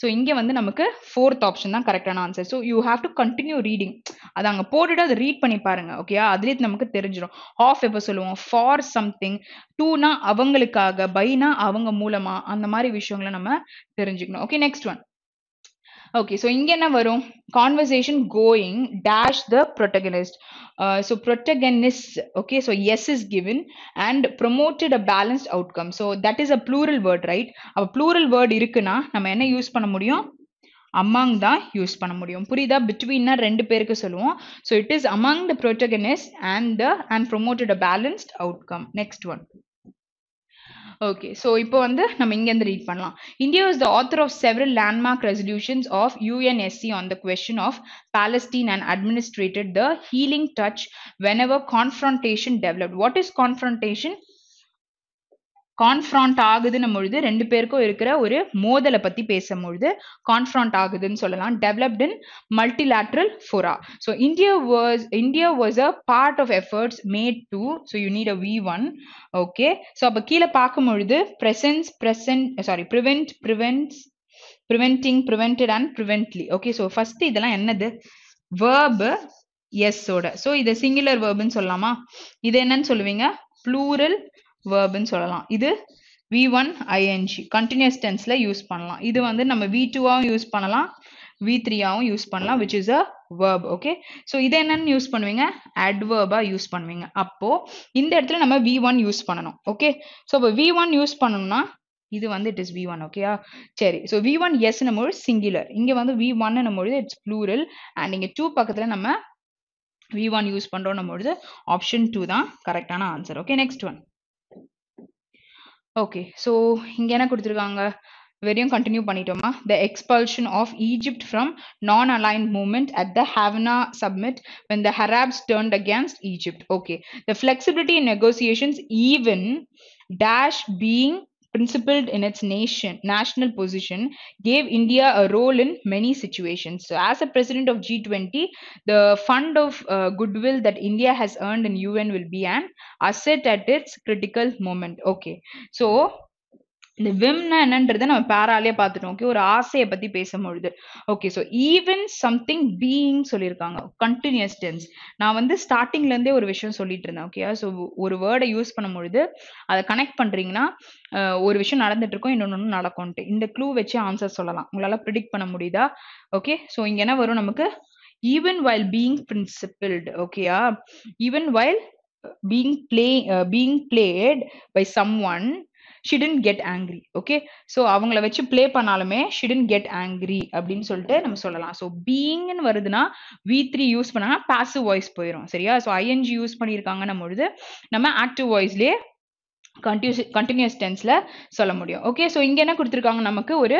A: ஸோ இங்கே வந்து நமக்கு ஃபோர்த் ஆப்ஷன் தான் கரெக்டான answer so you have to continue reading அதை அங்கே போட்டுட்டு அதை ரீட் பண்ணி பாருங்க ஓகேயா அதுலேயே நமக்கு தெரிஞ்சிடும் ஆஃப் எப்போ சொல்லுவோம்? ஃபார் சம்திங் டூனா அவங்களுக்காக பைனா அவங்க மூலமா அந்த மாதிரி விஷயங்களை நம்ம தெரிஞ்சுக்கணும். Okay next one okay so இங்கே என்ன வரும்? Conversation going dash the protagonist so protagonist okay so S is given and promoted a balanced outcome so that is a plural word right அப்போ ப்ளூரல் வேர்ட் இருக்குன்னா நம்ம என்ன use பண்ண முடியும்? Among தான் யூஸ் பண்ண முடியும். புரியுதா? பிட்வீன்னா ரெண்டு பேருக்கு சொல்லுவோம். So it is among the protagonist and the and promoted a balanced outcome next one okay so இப்போ வந்து நம்ம இங்கேருந்து ரீட் பண்ணலாம் India is the author of several landmark resolutions of UNSC on the question of Palestine and administrated the healing touch whenever confrontation developed. What is confrontation? Confront ஆகுதுன்னும் பொழுது ரெண்டு பேருக்கும் இருக்கிற ஒரு மோதலை பத்தி பேசும்பொழுது கான்ஃப்ராண்ட் ஆகுதுன்னு சொல்லலாம். Developed in multilateral fora so India was India was a part of efforts made to so you need a V one okay so அப்போ கீழே பார்க்கும் பொழுது presence present sorry prevent prevents preventing prevented and prevently okay so first இதெல்லாம் என்னது? Verb எஸ்ஸோட so இதை singular வேர்புன்னு சொல்லலாமா? இது என்னன்னு சொல்லுவீங்க? ப்ளூரல் வேர்புன்னு சொல்லலாம். இது வி ஒன் ஐஎன்ஜி கண்டினியூஸ் டென்ஸில் யூஸ் பண்ணலாம். இது வந்து நம்ம வி டூவாகவும் யூஸ் பண்ணலாம். வி த்ரீயாகவும் யூஸ் பண்ணலாம் which is a verb okay so இது என்னன்னு யூஸ் பண்ணுவீங்க? அட்வேர்பா யூஸ் பண்ணுவீங்க. அப்போது இந்த இடத்துல நம்ம வி ஒன் யூஸ் பண்ணணும் ஓகே ஸோ இப்போ வி ஒன் யூஸ் பண்ணணும்னா இது வந்து இட் இஸ் வி ஒன் ஓகேயா சரி. ஸோ வி ஒன் எஸ் நம்ம சிங்குலர் இங்கே வந்து வி ஒன்னு பொழுது இட்ஸ் ப்ளூரல் அண்ட் இங்கே டூ பக்கத்தில் நம்ம வி ஒன் யூஸ் பண்ணுறோம் பொழுது ஆப்ஷன் டூ தான் கரெக்டான answer okay next one okay so இங்கே என்ன கொடுத்துருக்காங்க? வெறியும் continue பண்ணிட்டோமா? The expulsion of Egypt from non aligned movement at the Havana summit when the Arabs turned against Egypt okay the flexibility in negotiations even dash being principled in its nation national position gave india a role in many situations. So as a president of g20 the fund of uh, goodwill that india has earned in un will be an asset at its critical moment. Okay. So இந்த விம்னா என்னன்றதை நம்ம பேராலே பார்த்துட்டோம். Okay ஒரு ஆசையை பத்தி பேசும்பொழுது. Okay so even something being சொல்லியிருக்காங்க. கண்டினியூஸ் டென்ஸ் நான் வந்து ஸ்டார்டிங்ல இருந்தே ஒரு விஷயம் சொல்லிட்டு இருந்தேன். ஓகே ஸோ ஒரு வேர்டை யூஸ் பண்ணும்பொழுது அதை கனெக்ட் பண்றீங்கன்னா ஒரு விஷயம் நடந்துட்டு இருக்கும் இன்னொன்று நடக்கும்ட்டு இந்த க்ளூ வச்சு ஆன்சர் சொல்லலாம். உங்களால ப்ரிடிக்ட் பண்ண முடியுதா? ஓகே ஸோ இங்க என்ன வரும் நமக்கு? ஈவன் வைல் பீயிங் பிரின்சிபிள்டு ஓகேயா even while being play being played by some one shouldn't get angry okay so அவங்கள வச்சு ப்ளே பண்ணாலுமே ஷிடன் கெட் ஆங்க்ரி அப்படின்னு சொல்லிட்டு நம்ம சொல்லலாம். ஸோ பீயிங்னு வருதுன்னா வி த்ரீ யூஸ் பண்ணா பாசிவ் வாய்ஸ் போயிடும் சரியா? ஸோ ஐஎன்ஜி யூஸ் பண்ணியிருக்காங்கன்னும் பொழுது நம்ம ஆக்டிவ் வாய்ஸ்லேயே கண்டியூஸ் கண்டினியூஸ் டென்ஸில் சொல்ல முடியும் ஓகே ஸோ இங்கே என்ன கொடுத்துருக்காங்க நமக்கு ஒரு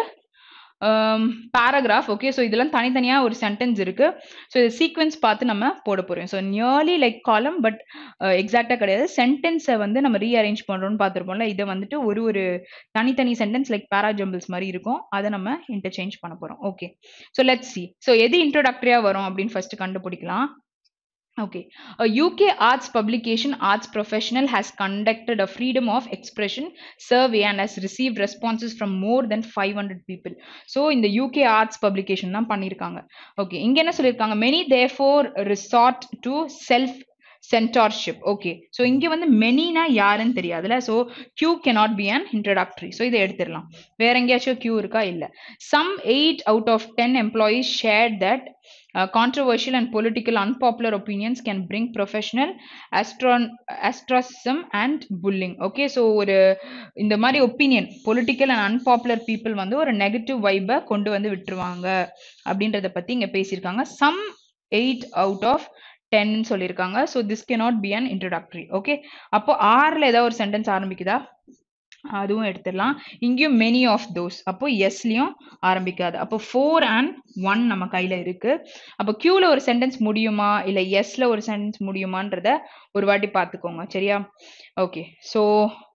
A: பேராகிராஃப் ஓகே ஸோ இதெல்லாம் தனித்தனியாக ஒரு சென்டென்ஸ் இருக்குது ஸோ இது சீக்வன்ஸ் பார்த்து நம்ம போட போகிறோம் ஸோ நியர்லி லைக் காலம் பட் எக்ஸாக்டாக கிடையாது. சென்டென்ஸை வந்து நம்ம ரீஅரேஞ்ச் பண்ணுறோம்னு பார்த்துருப்போம்ல இதை வந்துட்டு ஒரு ஒரு தனித்தனி சென்டென்ஸ் லைக் பேராஜம்பிள்ஸ் மாதிரி இருக்கும். அதை நம்ம இன்டர்சேஞ்ச் பண்ண போகிறோம் okay so let see so எது இன்ட்ரோடக்டரியாக வரும் அப்படின்னு ஃபர்ஸ்ட் கண்டுபிடிக்கலாம். Okay. A UK arts publication, Arts Professional, has conducted a freedom of expression survey and has received responses from more than 500 people. So, in the UK arts publication தான் பண்ணியிருக்காங்க okay இங்க என்ன சொல்லியிருக்காங்க many therefore resort to self censorship okay so இங்கே வந்து மெனினா யாருன்னு தெரியாதுல்ல so Q cannot be an introductory so இதை எடுத்துடலாம் வேற எங்கேயாச்சும் கியூ இருக்கா இல்லை some eight out of ten employees share that Uh, controversial and political unpopular opinions can bring professional astron astracism and bullying. Okay so ஒரு இந்த மாதிரி opinion political and unpopular people வந்து ஒரு நெகட்டிவ் வைப்பை கொண்டு வந்து விட்டுருவாங்க அப்படின்றத பற்றி இங்கே பேசியிருக்காங்க. சம் எயிட் அவுட் ஆஃப் டென்னு சொல்லியிருக்காங்க. So this can not be an introductory okay அப்போ ஆறில் ஏதாவது ஒரு சென்டென்ஸ் ஆரம்பிக்குதா? அதுவும் எடுத்துடலாம். இங்கேயும் மெனி ஆஃப் தோஸ் அப்போ எஸ்லயும் ஆரம்பிக்காது. அப்போ ஃபோர் அண்ட் ஒன் நம்ம கையில இருக்கு. அப்போ கியூல ஒரு சென்டென்ஸ் முடியுமா? இல்ல எஸ்ல ஒரு சென்டென்ஸ் முடியுமான்றத ஒரு வாட்டி பார்த்துக்கோங்க. சரியா? Okay so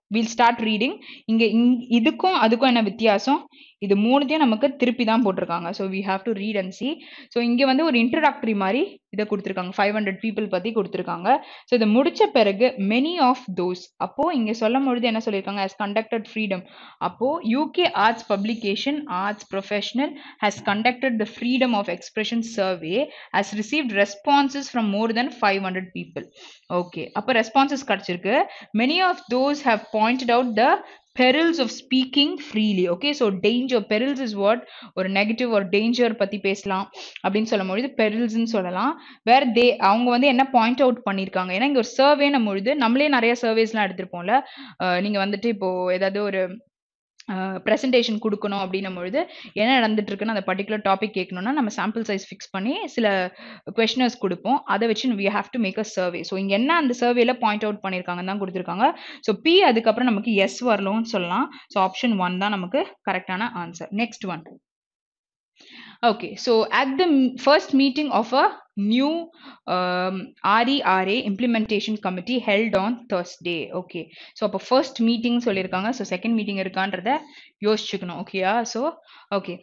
A: will start reading இங்க இதுக்கும் அதுக்கும் என்ன வித்தியாசம்? இது மூணுத்தையும் நமக்கு திருப்பி தான் போட்டிருக்காங்க. So we have to read and see so இங்கே வந்து ஒரு இன்ட்ரடக்டரி மாதிரி இதை கொடுத்துருக்காங்க. ஃபைவ் ஹண்ட்ரட் பீப்புள் பற்றி கொடுத்துருக்காங்க. ஸோ இதை முடிச்ச பிறகு மெனி ஆஃப் தோஸ் அப்போது இங்கே சொல்லும் பொழுது என்ன சொல்லியிருக்காங்க? ஹஸ் கண்டக்டட் ஃப்ரீடம் அப்போது UK arts publication arts professional has conducted the freedom of expression survey has received responses from more than five hundred people okay அப்போ ரெஸ்பான்சஸ் கிடச்சிருக்கு. Many of those have pointed out the perils of speaking freely okay so danger perils is what ஒரு negative ஒரு danger பற்றி பேசலாம் அப்படின்னு சொல்லும் பொழுது பெரில்ஸ்ன்னு சொல்லலாம். வேற தே அவங்க வந்து என்ன பாயிண்ட் அவுட் பண்ணியிருக்காங்க ஏன்னா இங்கே ஒரு சர்வேன்னும் பொழுது நம்மளே நிறைய சர்வேஸ்லாம் எடுத்திருப்போம்ல. நீங்கள் வந்துட்டு இப்போது ஏதாவது ஒரு ப்ரெசன்டேஷன் கொடுக்கணும் அப்படின்னும் பொழுது என்ன நடந்துட்டு இருக்குன்னு அந்த பர்டிகுலர் டாபிக் கேட்கணும்னா நம்ம சாம்பிள் சைஸ் ஃபிக்ஸ் பண்ணி சில கொஷினர்ஸ் கொடுப்போம். அதை வச்சு we have to make a survey so இங்கே என்ன அந்த சர்வேல பாயிண்ட் அவுட் பண்ணியிருக்காங்கன்னு தான் கொடுத்துருக்காங்க. ஸோ பி அதுக்கப்புறம் நமக்கு எஸ் வரலும்னு சொல்லலாம். ஸோ ஆப்ஷன் ஒன் தான் நமக்கு கரெக்டான answer next one okay so at the first meeting of a new um, RERA implementation committee held on Thursday. Okay, so அப்போ first meeting சொல்லியிருக்காங்க ஸோ செகண்ட் மீட்டிங் இருக்கான்றத யோசிச்சுக்கணும். ஓகேயா so okay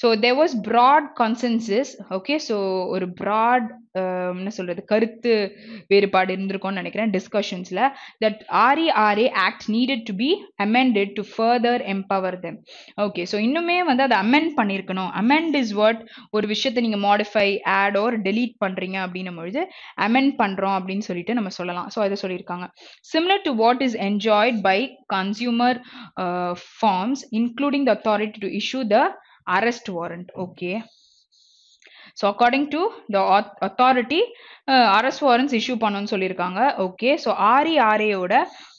A: so there was broad consensus okay so ஒரு broad um, என்ன சொல்றது? கருத்து வேறுபாடு இருந்திருக்கும்னு நினைக்கிறேன். டிஸ்கஷன்ஸில் that RERA act needed to be amended to further empower them okay so இன்னுமே வந்து அதை அமெண்ட் பண்ணியிருக்கணும் அமெண்ட் இஸ் வாட் ஒரு விஷயத்தை நீங்கள் மாடிஃபை ஆட் ஆர் டெலிட் பண்ணுறீங்க அப்படின்னும் பொழுது அமெண்ட் பண்ணுறோம் அப்படின்னு சொல்லிட்டு நம்ம சொல்லலாம் ஸோ அதை சொல்லியிருக்காங்க similar to what is enjoyed by consumer forms including the authority to issue the arrest warrant okay so according to the authority arrest warrants issue பண்ணணும்னு சொல்லியிருக்காங்க ஓகே ஸோ ஆர்இஆர்ஏயோட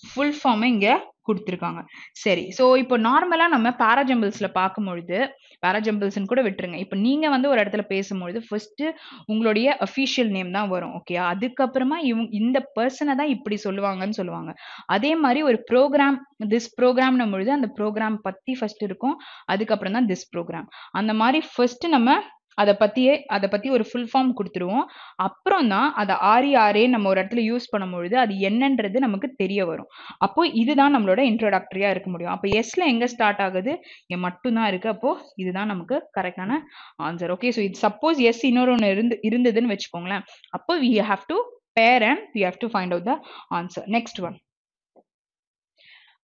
A: ஃபுல் ஃபார்ம் இங்கே கொடுத்துருக்காங்க. சரி ஸோ இப்போ நார்மலாக நம்ம பேராஜம்பிள்ஸில் பார்க்கும்பொழுது பேராஜம்பிள்ஸ்னு கூட விட்டுருங்க. இப்போ நீங்கள் வந்து ஒரு இடத்துல பேசும்பொழுது ஃபர்ஸ்ட் உங்களுடைய அஃபிஷியல் நேம் தான் வரும் ஓகே அதுக்கப்புறமா இவங்க இந்த பர்சனை தான் இப்படி சொல்லுவாங்கன்னு சொல்லுவாங்க. அதே மாதிரி ஒரு ப்ரோக்ராம் திஸ் ப்ரோக்ராம்னும் பொழுது அந்த ப்ரோக்ராம் பற்றி ஃபர்ஸ்ட் இருக்கும் அதுக்கப்புறம் தான் திஸ் ப்ரோக்ராம் அந்த மாதிரி ஃபர்ஸ்ட் நம்ம அதை பற்றியே அதை பற்றி ஒரு ஃபுல் ஃபார்ம் கொடுத்துருவோம். அப்புறம் தான் அதை ஆரி ஆரே நம்ம ஒரு இடத்துல யூஸ் பண்ணும்பொழுது அது என்னன்றது நமக்கு தெரிய வரும். அப்போ இதுதான் நம்மளோட இன்ட்ரோடக்டரியாக இருக்க முடியும். அப்போ எஸ்ல எங்கே ஸ்டார்ட் ஆகுது? என் மட்டும்தான் இருக்குது அப்போது இதுதான் நமக்கு கரெக்டான ஆன்சர் ஓகே ஸோ இது சப்போஸ் எஸ் இன்னொரு ஒன்று இருந்து இருந்ததுன்னு வச்சுக்கோங்களேன். அப்போ we have to pair and we have to find out the answer next one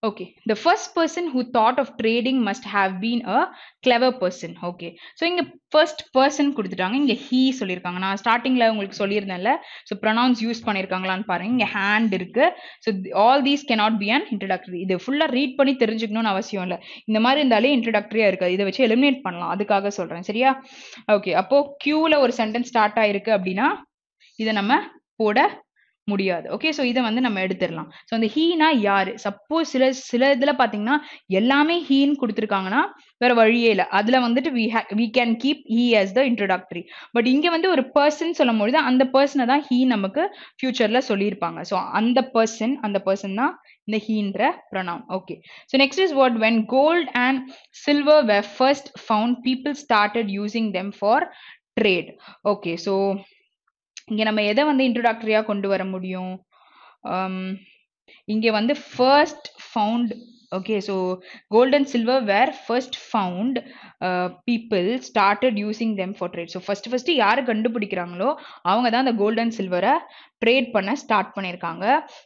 A: Okay, the first person who thought of trading must have been a clever person. Okay, so இங்க first person கொடுத்துட்டாங்க. இங்க he சொல்லியிருக்காங்க நான் ஸ்டார்டிங்ல உங்களுக்கு சொல்லியிருந்தேன்ல. So pronouns use பண்ணியிருக்காங்களான்னு பாருங்க. இங்க hand இருக்கு. So all these cannot be an introductory. இது ஃபுல்லா ரீட் பண்ணி தெரிஞ்சுக்கணும்னு அவசியம் இல்லை. இந்த மாதிரி இருந்தாலே இன்ட்ரடக்டரியா இருக்காது. இதை வச்சு எலிமினேட் பண்ணலாம். அதுக்காக சொல்றேன். சரியா? ஓகே அப்போ கியூல ஒரு சென்டென்ஸ் ஸ்டார்ட் ஆயிருக்கு அப்படின்னா இதை நம்ம போட முடியாது. ஓகே ஸோ இதை வந்து நம்ம எடுத்துடலாம். ஸோ அந்த ஹீனா யாரு? சப்போஸ் சில சில இதில் பார்த்தீங்கன்னா எல்லாமே ஹீன்னு கொடுத்துருக்காங்கன்னா வேற வழியே இல்லை. அதில் வந்துட்டு we hey we can keep he as the introductory but இங்கே வந்து ஒரு பர்சன் சொல்லும் பொழுது அந்த பர்சனை தான் ஹீ நமக்கு ஃபியூச்சரில் சொல்லியிருப்பாங்க. ஸோ அந்த பர்சன் அந்த பர்சன் தான் இந்த ஹீன்ற pronoun okay so next is what when gold and silver were first found people started using them for trade okay so இங்கே நம்ம எதை வந்து இன்ட்ரோடக்டரியா கொண்டு வர முடியும்? இங்கே வந்து first found okay so gold and silver were first found people started using them for trade so first first யார் கண்டுபிடிக்கிறாங்களோ அவங்க தான் அந்த கோல்ட் அண்ட் சில்வரை ட்ரேட் பண்ண ஸ்டார்ட் பண்ணியிருக்காங்க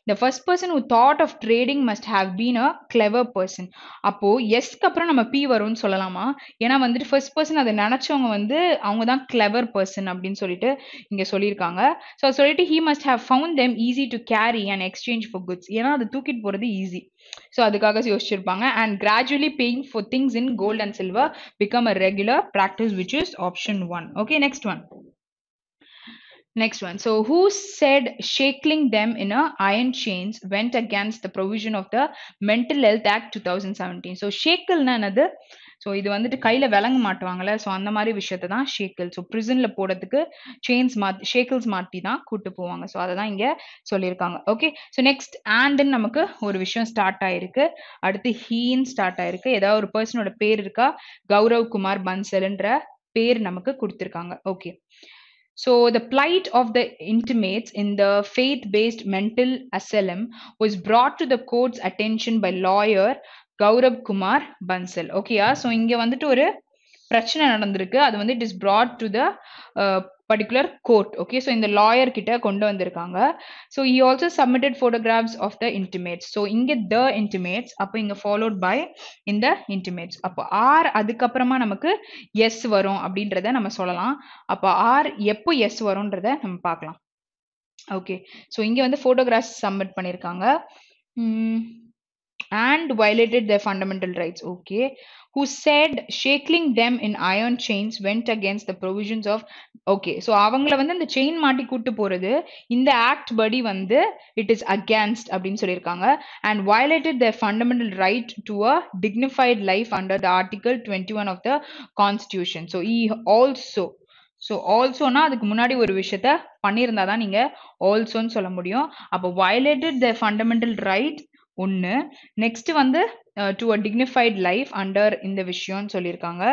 A: the first person who thought of trading must have been a clever person அப்போது எஸ்க்கு அப்புறம் நம்ம பி வரும்னு சொல்லலாமா? ஏன்னா வந்துட்டு ஃபர்ஸ்ட் பர்சன் அதை நினச்சவங்க வந்து அவங்க தான் கிளவர் பர்சன் அப்படின்னு சொல்லிட்டு இங்கே சொல்லியிருக்காங்க. ஸோ சொல்லிட்டு he must have found them easy to carry and exchange for goods ஏன்னா அது தூக்கிட்டு போகிறது ஈஸி ஸோ அதுக்காக யோசிச்சிருப்பாங்க. And gradually paying for things in gold and silver become a regular practice which is option one okay next one Next one. So, who said shackling them in a iron chains went against the provision of the Mental Health Act 2017? So, shackleனா என்னது? So இது வந்துட்டு கையில் விளங்க மாட்டுவாங்கல்ல. So அந்த மாதிரி விஷயத்தை தான் ஷேக்கிள் ஸோ ப்ரிசனில் போடுறதுக்கு செயின்ஸ் மாத்தி ஷேக்கிள்ஸ் மாட்டி தான் கூட்டு போவாங்க. ஸோ அதை தான் இங்கே சொல்லியிருக்காங்க. ஓகே ஸோ நெக்ஸ்ட் ஆண்டுன்னு நமக்கு ஒரு விஷயம் ஸ்டார்ட் ஆயிருக்கு. அடுத்து ஹீன் ஸ்டார்ட் ஆயிருக்கு. ஏதாவது ஒரு பர்சனோட பேர் இருக்கா? கௌரவ் குமார் பன்சல்ன்ற பேர் நமக்கு கொடுத்துருக்காங்க. Okay So, the plight of the intimates in the faith based mental asylum was brought to the court's attention by lawyer Gaurav Kumar Bansal ஓகேயா ஸோ இங்க வந்துட்டு ஒரு பிரச்சனை நடந்திருக்கு அது வந்து it is brought to the particular court okay so இந்த lawyer கிட்ட கொண்டு வந்திருக்காங்க. So he also submitted photographs of the inmates so இங்கே த இன்டிமேட்ஸ் அப்போ இங்கே ஃபாலோட் பை இந்த இன்டிமேட்ஸ் அப்போ ஆர் அதுக்கப்புறமா நமக்கு எஸ் வரும் அப்படின்றத நம்ம சொல்லலாம். அப்போ ஆர் எப்போ எஸ் வரும்ன்றத நம்ம பார்க்கலாம். ஓகே ஸோ இங்கே வந்து ஃபோட்டோகிராஃப்ஸ் சப்மிட் பண்ணியிருக்காங்க and violated their fundamental rights okay who said shackling them in iron chains went against the provisions of okay so அவங்கள வந்து அந்த செயின் மாட்டி கூட்டு போறது இந்த ஆக்ட் படி வந்து இட் இஸ் அகேன்ஸ்ட் அப்படின்னு சொல்லியிருக்காங்க and violated their fundamental right to a dignified life under the article 21 of the constitution so he also so ஆல்சோனா அதுக்கு முன்னாடி ஒரு விஷயத்த பண்ணியிருந்தா தான் நீங்க ஆல்சோன்னு சொல்ல முடியும் அப்போ violated their fundamental right ஒன்று நெக்ஸ்ட் வந்து to a dignified life under இந்த விஷயம்னு சொல்லியிருக்காங்க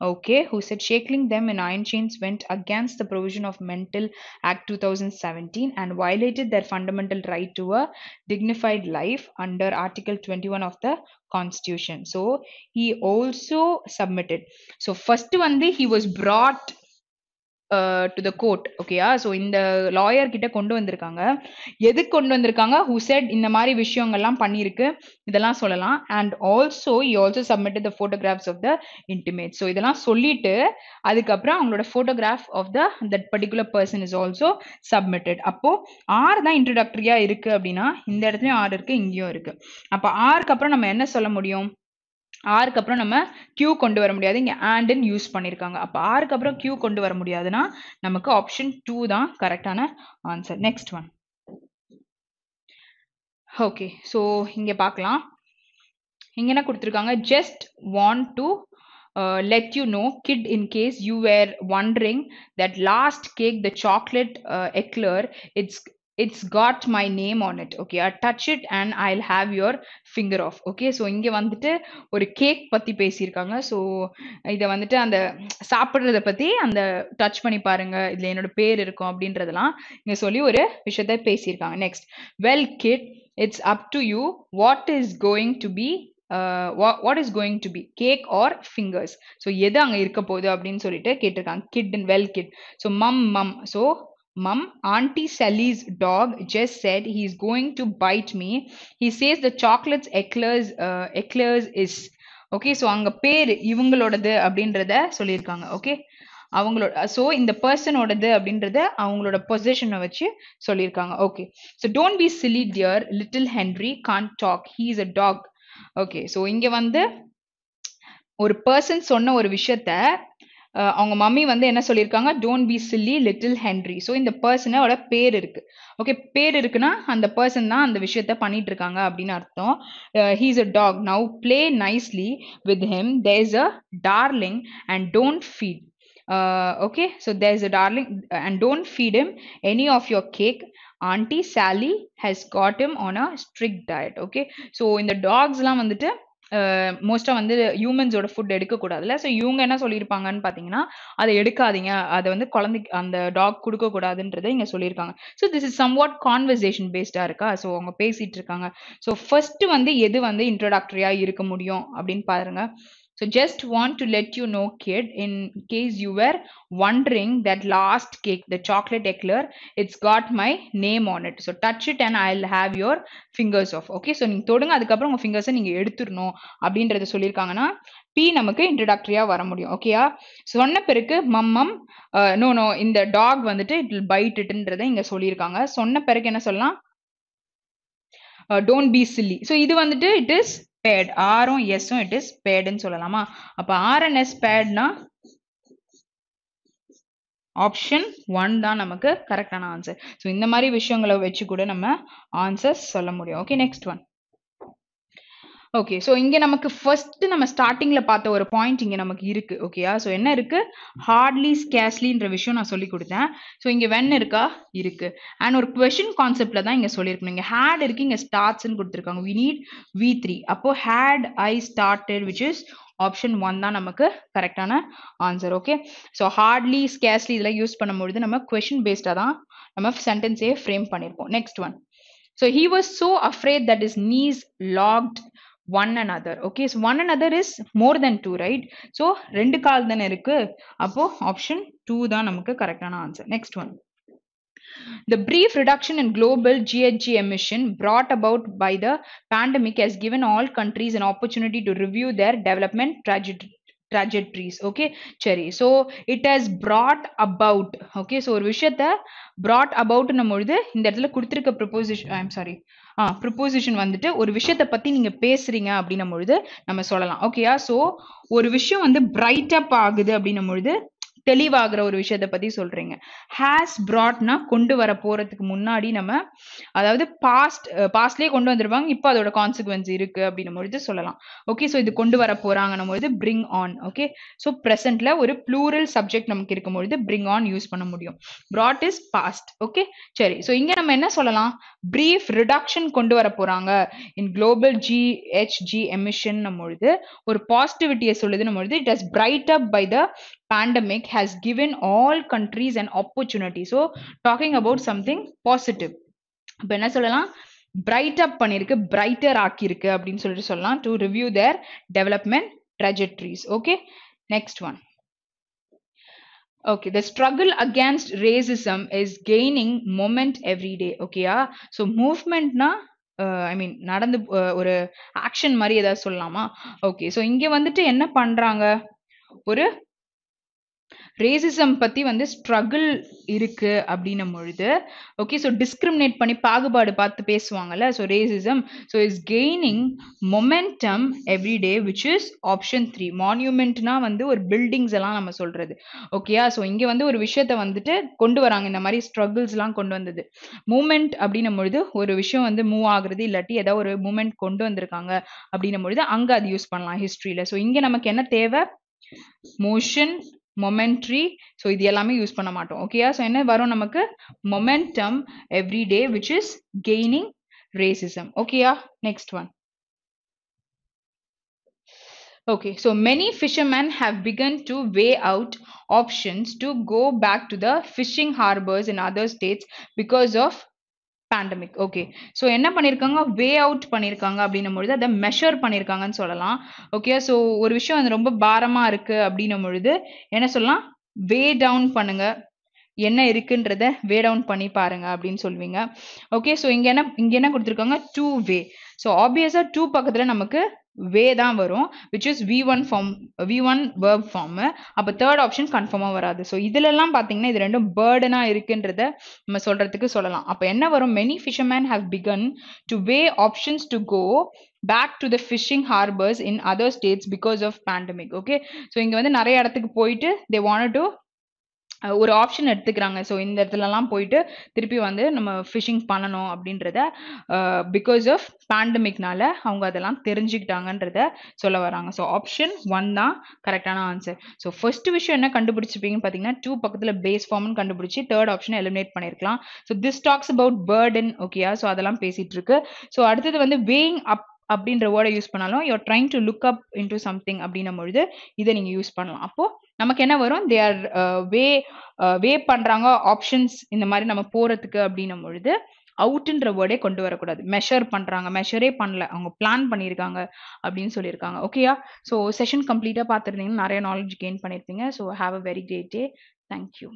A: okay who said shackling them in iron chains went against the provision of mental act 2017 and violated their fundamental right to a dignified life under article 21 of the constitution so he also submitted so first வந்து he was brought to the court ஓகேயா so இந்த lawyer கிட்ட கொண்டு வந்திருக்காங்க. எதுக்கு கொண்டு வந்திருக்காங்க? Who set இந்த மாதிரி விஷயங்கள்லாம் பண்ணியிருக்கு. இதெல்லாம் சொல்லலாம். And also he also submit the photographs of the inmate so இதெல்லாம் சொல்லிட்டு அதுக்கப்புறம் அவங்களோட photograph of the that particular person is also submitted அப்போ ஆர் தான் இன்ட்ரடக்டரியா இருக்கு அப்படின்னா இந்த இடத்துலயும் ஆர் இருக்கு இங்கேயும் இருக்கு. அப்போ ஆருக்கு அப்புறம் நம்ம என்ன சொல்ல முடியும்? ஆருக்கு அப்புறம் நம்ம கியூ கொண்டு வர முடியாது. இங்கே ஆண்டுன்னு யூஸ் பண்ணியிருக்காங்க அப்போ ஆருக்கு அப்புறம் கியூ கொண்டு வர முடியாதுன்னா நமக்கு ஆப்ஷன் டூ தான் கரெக்டான answer next one okay so இங்கே பார்க்கலாம். இங்கே என்ன கொடுத்துருக்காங்க? Just want to let you know kid in case you were wondering that last cake the chocolate eclair it's it's got my name on it okay touch it and I and have your finger off okay so இங்கே வந்துட்டு ஒரு cake பற்றி பேசியிருக்காங்க. So இதை வந்துட்டு அந்த சாப்பிட்றத பற்றி அந்த டச் பண்ணி பாருங்க. இதில் என்னோட பேர் இருக்கும் அப்படின்றதெல்லாம் இங்கே சொல்லி ஒரு விஷயத்த பேசியிருக்காங்க. Next well kid it's up to you what is going to be what is going to be cake or fingers so எது அங்கே இருக்க போகுது அப்படின்னு சொல்லிட்டு கேட்டிருக்காங்க. Kid and well kid so mum mum so Mum, Auntie Sally's dog just said he's going to bite me. He says the chocolates eclairs, uh, eclairs is. Okay so அங்கே பேர் இவங்களோடது அப்படின்றத சொல்லியிருக்காங்க ஓகே அவங்களோட ஸோ இந்த பர்சனோடது அப்படின்றத அவங்களோட பொசிஷனை வச்சு சொல்லியிருக்காங்க okay so don't be silly dear little Henry can't talk he is a dog okay so இங்கே வந்து ஒரு பர்சன் சொன்ன ஒரு விஷயத்த அவங்க மம்மி வந்து என்ன சொல்லியிருக்காங்க? Don't be silly little Henry so இந்த பர்சனோட பேர் இருக்கு. ஓகே பேர் இருக்குன்னா அந்த பர்சன் தான் அந்த விஷயத்த பண்ணிட்டு இருக்காங்க அப்படின்னு அர்த்தம். He's a dog now play nicely with him there is a darling and don't feed okay so there is a darling and don't feed him any of your cake Auntie Sally has got him on a strict diet okay so இந்த டாக்ஸ்லாம் வந்துட்டு மோஸ்ட்டாக வந்து ஹியூமன்ஸோட food எடுக்கக்கூடாதுல்ல. So இவங்க என்ன சொல்லியிருப்பாங்கன்னு பார்த்தீங்கன்னா அதை எடுக்காதீங்க. அதை வந்து குழந்தைக்கு அந்த டாக் கொடுக்கக்கூடாதுன்றதை இங்கே சொல்லியிருக்காங்க. So this is some what conversation பேஸ்டாக இருக்கா? ஸோ அவங்க பேசிகிட்டு இருக்காங்க. ஸோ ஃபர்ஸ்ட் வந்து எது வந்து இன்ட்ரோடக்டரியாக இருக்க முடியும் அப்படின்னு பாருங்கள் So just want to let you know, kid, in case you were wondering that last cake, the chocolate eclair, it's got my name on it. So touch it and I'll have your fingers off. Okay, so நீங்க தொடுங்க அதுக்கப்புறம் உங்க ஃபிங்கர்ஸை நீங்க எடுத்துடணும் அப்படின்றத சொல்லியிருக்காங்கன்னா B நமக்கு இன்ட்ரடக்டரியா வர முடியும். ஓகேயா சொன்ன பிறகு மம்மம் நோ நோ இந்த டாக் வந்துட்டு இட் வில் பைட் இட்டுன்றதை இங்க சொல்லியிருக்காங்க. சொன்ன பிறகு என்ன சொல்லலாம்? டோன்ட் பி சில்லி ஸோ இது வந்துட்டு இட் இஸ் பேட் ஆரும் எஸ்ஸும் இட் இஸ் பேடுன்னு சொல்லலாமா? அப்போ ஆர்என்எஸ் பேட்னா ஆப்ஷன் ஒன் தான் நமக்கு கரெக்டான ஆன்சர் ஸோ இந்த மாதிரி விஷயங்களை வச்சு கூட நம்ம ஆன்சர்ஸ் சொல்ல முடியும். Okay next one okay so இங்கே நமக்கு ஃபர்ஸ்ட் நம்ம ஸ்டார்டிங்கில் பார்த்த ஒரு பாயிண்ட் இங்கே நமக்கு இருக்கு ஓகேயா ஸோ என்ன இருக்கு? ஹார்ட்லி ஸ்கேஸ்லின்ற விஷயம் நான் சொல்லி கொடுத்தேன். ஸோ இங்கே வென் இருக்கா? இருக்கு. அண்ட் ஒரு கொஷின் கான்செப்ட்ல தான் இங்கே சொல்லியிருக்கணும். இங்கே ஹேட் இருக்கு இங்கே ஸ்டார்ட்ஸ்னு கொடுத்துருக்காங்க. வி நீட் வி த்ரீ அப்போ had I started which is option one தான் நமக்கு கரெக்டான answer okay so hardly scarcely இதெல்லாம் யூஸ் பண்ணும்பொழுது நம்ம கொஷின் பேஸ்டாக தான் நம்ம சென்டென்ஸே ஃப்ரேம் பண்ணியிருப்போம். Next one so he was so afraid that is knees locked one and other okay so one and other is more than two right so ரெண்டு கால் தானே இருக்கு அப்போ ஆப்ஷன் டூ தான் நமக்கு கரெக்டான answer next one The brief reduction in global GHG emission brought about by the pandemic has given all countries an opportunity to review their development trajectory trajectories okay சரி so it has brought about okay so ஒரு விஷயத்த brought about பொழுது இந்த இடத்துல கொடுத்திருக்க proposition I'm sorry ah preposition வந்துட்டு ஒரு விஷயத்த பத்தி நீங்க பேசுறீங்க அப்படின்னும் பொழுது நம்ம சொல்லலாம். ஓகேயா ஸோ ஒரு விஷயம் வந்து பிரைட் அப் ஆகுது அப்படின்னும் பொழுது தெளிவாகிற ஒரு விஷயத்த பத்தி சொல்றீங்க. ஹேஸ் ப்ராட்னா கொண்டு வர போறதுக்கு முன்னாடி நம்ம அதாவது பாஸ்ட் பாஸ்ட்லயே கொண்டு வந்துருவாங்க இப்போ அதோட கான்சிக்வன்ஸ் இருக்கு அப்படின்னும் பொழுது சொல்லலாம். ஓகே ஸோ இது கொண்டு வர போறாங்கன்னும் பொழுது பிரிங் ஆன் ஓகே ஸோ ப்ரெசென்ட்ல ஒரு ப்ளூரல் சப்ஜெக்ட் நமக்கு இருக்கும் பொழுது பிரிங் ஆன் யூஸ் பண்ண முடியும். ப்ராட் இஸ் பாஸ்ட் ஓகே சரி ஸோ இங்க நம்ம என்ன சொல்லலாம்? பிரீஃப் ரிடக்ஷன் கொண்டு வர போறாங்க. இன் குளோபல் ஜிஹெச்ஜி எமிஷன் பொழுது ஒரு பாசிட்டிவிட்டியை சொல்லுதுன்னு பொழுது it has bright up by the pandemic has given all countries an opportunity. So talking about something positive இப்போ என்ன சொல்லலாம்? பிரைட் அப் பண்ணியிருக்கு பிரைட்டர் ஆக்கியிருக்கு அப்படின்னு சொல்லிட்டு சொல்லலாம். To review their development trajectories okay next one okay the struggle against racism is gaining moment every day ஓகேயா so மூவ்மெண்ட்னா ஐ மீன் நடந்து uh, ஒரு ஆக்ஷன் மாதிரி ஏதாவது சொல்லலாமா? ஓகே ஸோ இங்கே வந்துட்டு என்ன பண்ணுறாங்க ஒரு ரேசிசம் பற்றி வந்து ஸ்ட்ரகிள் இருக்கு அப்படின்னும் பொழுது ஓகே ஸோ டிஸ்கிரிமினேட் பண்ணி பாகுபாடு பார்த்து பேசுவாங்கல்ல so racism so is gaining momentum every day which is option three மான்யூமெண்ட்னா வந்து ஒரு பில்டிங்ஸ் எல்லாம் நம்ம சொல்றது. ஓகேயா ஸோ இங்கே வந்து ஒரு விஷயத்த வந்துட்டு கொண்டு வராங்க. இந்த மாதிரி ஸ்ட்ரகிள்ஸ்லாம் கொண்டு வந்தது. மூமெண்ட் அப்படின்னும் பொழுது ஒரு விஷயம் வந்து மூவ் ஆகுறது இல்லாட்டி ஏதாவது ஒரு மூமெண்ட் கொண்டு வந்திருக்காங்க அப்படின்னும் பொழுது அங்கே அது யூஸ் பண்ணலாம் ஹிஸ்ட்ரியில் ஸோ இங்கே நமக்கு என்ன தேவை? மோஷன் மொமெண்ட்ரி ஸோ இது எல்லாமே யூஸ் பண்ண மாட்டோம் ஓகேயா ஸோ என்ன வரும் நமக்கு momentum every day which is gaining racism ஓகேயா next one Okay, so many fishermen have begun to weigh out options to go back to the fishing harbors in other states because of pandemic okay so என்ன பண்ணியிருக்காங்க வே out பண்ணியிருக்காங்க அப்படின்னும் பொழுது அதை measure பண்ணியிருக்காங்கன்னு சொல்லலாம். Okay so ஒரு விஷயம் அது ரொம்ப பாரமாக இருக்குது அப்படின்னும் பொழுது என்ன சொல்லலாம்? வே டவுன் பண்ணுங்க. என்ன இருக்குன்றத வே டவுன் பண்ணி பாருங்க அப்படின்னு சொல்லுவீங்க. ஓகே ஸோ இங்கே என்ன இங்கே என்ன கொடுத்துருக்காங்க? டூ வே ஸோ ஆப்வியஸாக டூ பக்கத்தில் நமக்கு வே தான் வரும் which is V one form V one verb form அப்போ தேர்ட் ஆப்ஷன் கன்ஃபார்மாக வராது. ஸோ இதிலெல்லாம் பார்த்தீங்கன்னா இது ரெண்டும் பேர்டனாக இருக்குன்றத நம்ம சொல்கிறதுக்கு சொல்லலாம். அப்போ என்ன வரும்? Many fishermen have begun to weigh options to go back to the fishing harbours in other states because of pandemic okay so இங்கே வந்து நிறைய இடத்துக்கு போயிட்டு தே வாண்ட் டு ஒரு ஆப்ஷன் எடுத்துக்கிறாங்க. ஸோ இந்த இடத்துலலாம் போயிட்டு திருப்பி வந்து நம்ம ஃபிஷிங் பண்ணணும் அப்படின்றத பிகாஸ் ஆஃப் பேண்டமிக்னால அவங்க அதெல்லாம் தெரிஞ்சுக்கிட்டாங்கன்றத சொல்ல வராங்க. ஸோ ஆப்ஷன் ஒன் தான் கரெக்டான ஆன்சர் ஸோ ஃபர்ஸ்ட் விஷயம் என்ன கண்டுபிடிச்சிருப்பீங்கன்னு பார்த்தீங்கன்னா டூ பக்கத்தில் பேஸ் ஃபார்ம்னு கண்டுபிடிச்சி தேர்ட் ஆப்ஷனை எலிமினேட் பண்ணியிருக்கலாம் so this talks about burden ஓகேயா ஸோ அதெல்லாம் பேசிட்டு இருக்கு. ஸோ அடுத்தது வந்து வேயிங் அப் அப்படின்ற வேர்டை யூஸ் பண்ணாலும் you're trying to look up into something அப்படின்னும் பொழுது இதை நீங்கள் யூஸ் பண்ணலாம். அப்போது நமக்கு என்ன வரும்? தே ஆர் வே வே பண்ணுறாங்க ஆப்ஷன்ஸ் இந்த மாதிரி நம்ம போகிறதுக்கு அப்படின்னும் பொழுது அவுட்டுன்ற வேர்டே கொண்டு வரக்கூடாது. மெஷர் பண்ணுறாங்க மெஷரே பண்ணல. அவங்க பிளான் பண்ணியிருக்காங்க அப்படின்னு சொல்லியிருக்காங்க ஓகேயா ஸோ செஷன் கம்ப்ளீட்டாக பார்த்துருந்தீங்கன்னா நிறைய நாலேஜ் கெயின் பண்ணியிருப்பீங்க so have a very great day thank you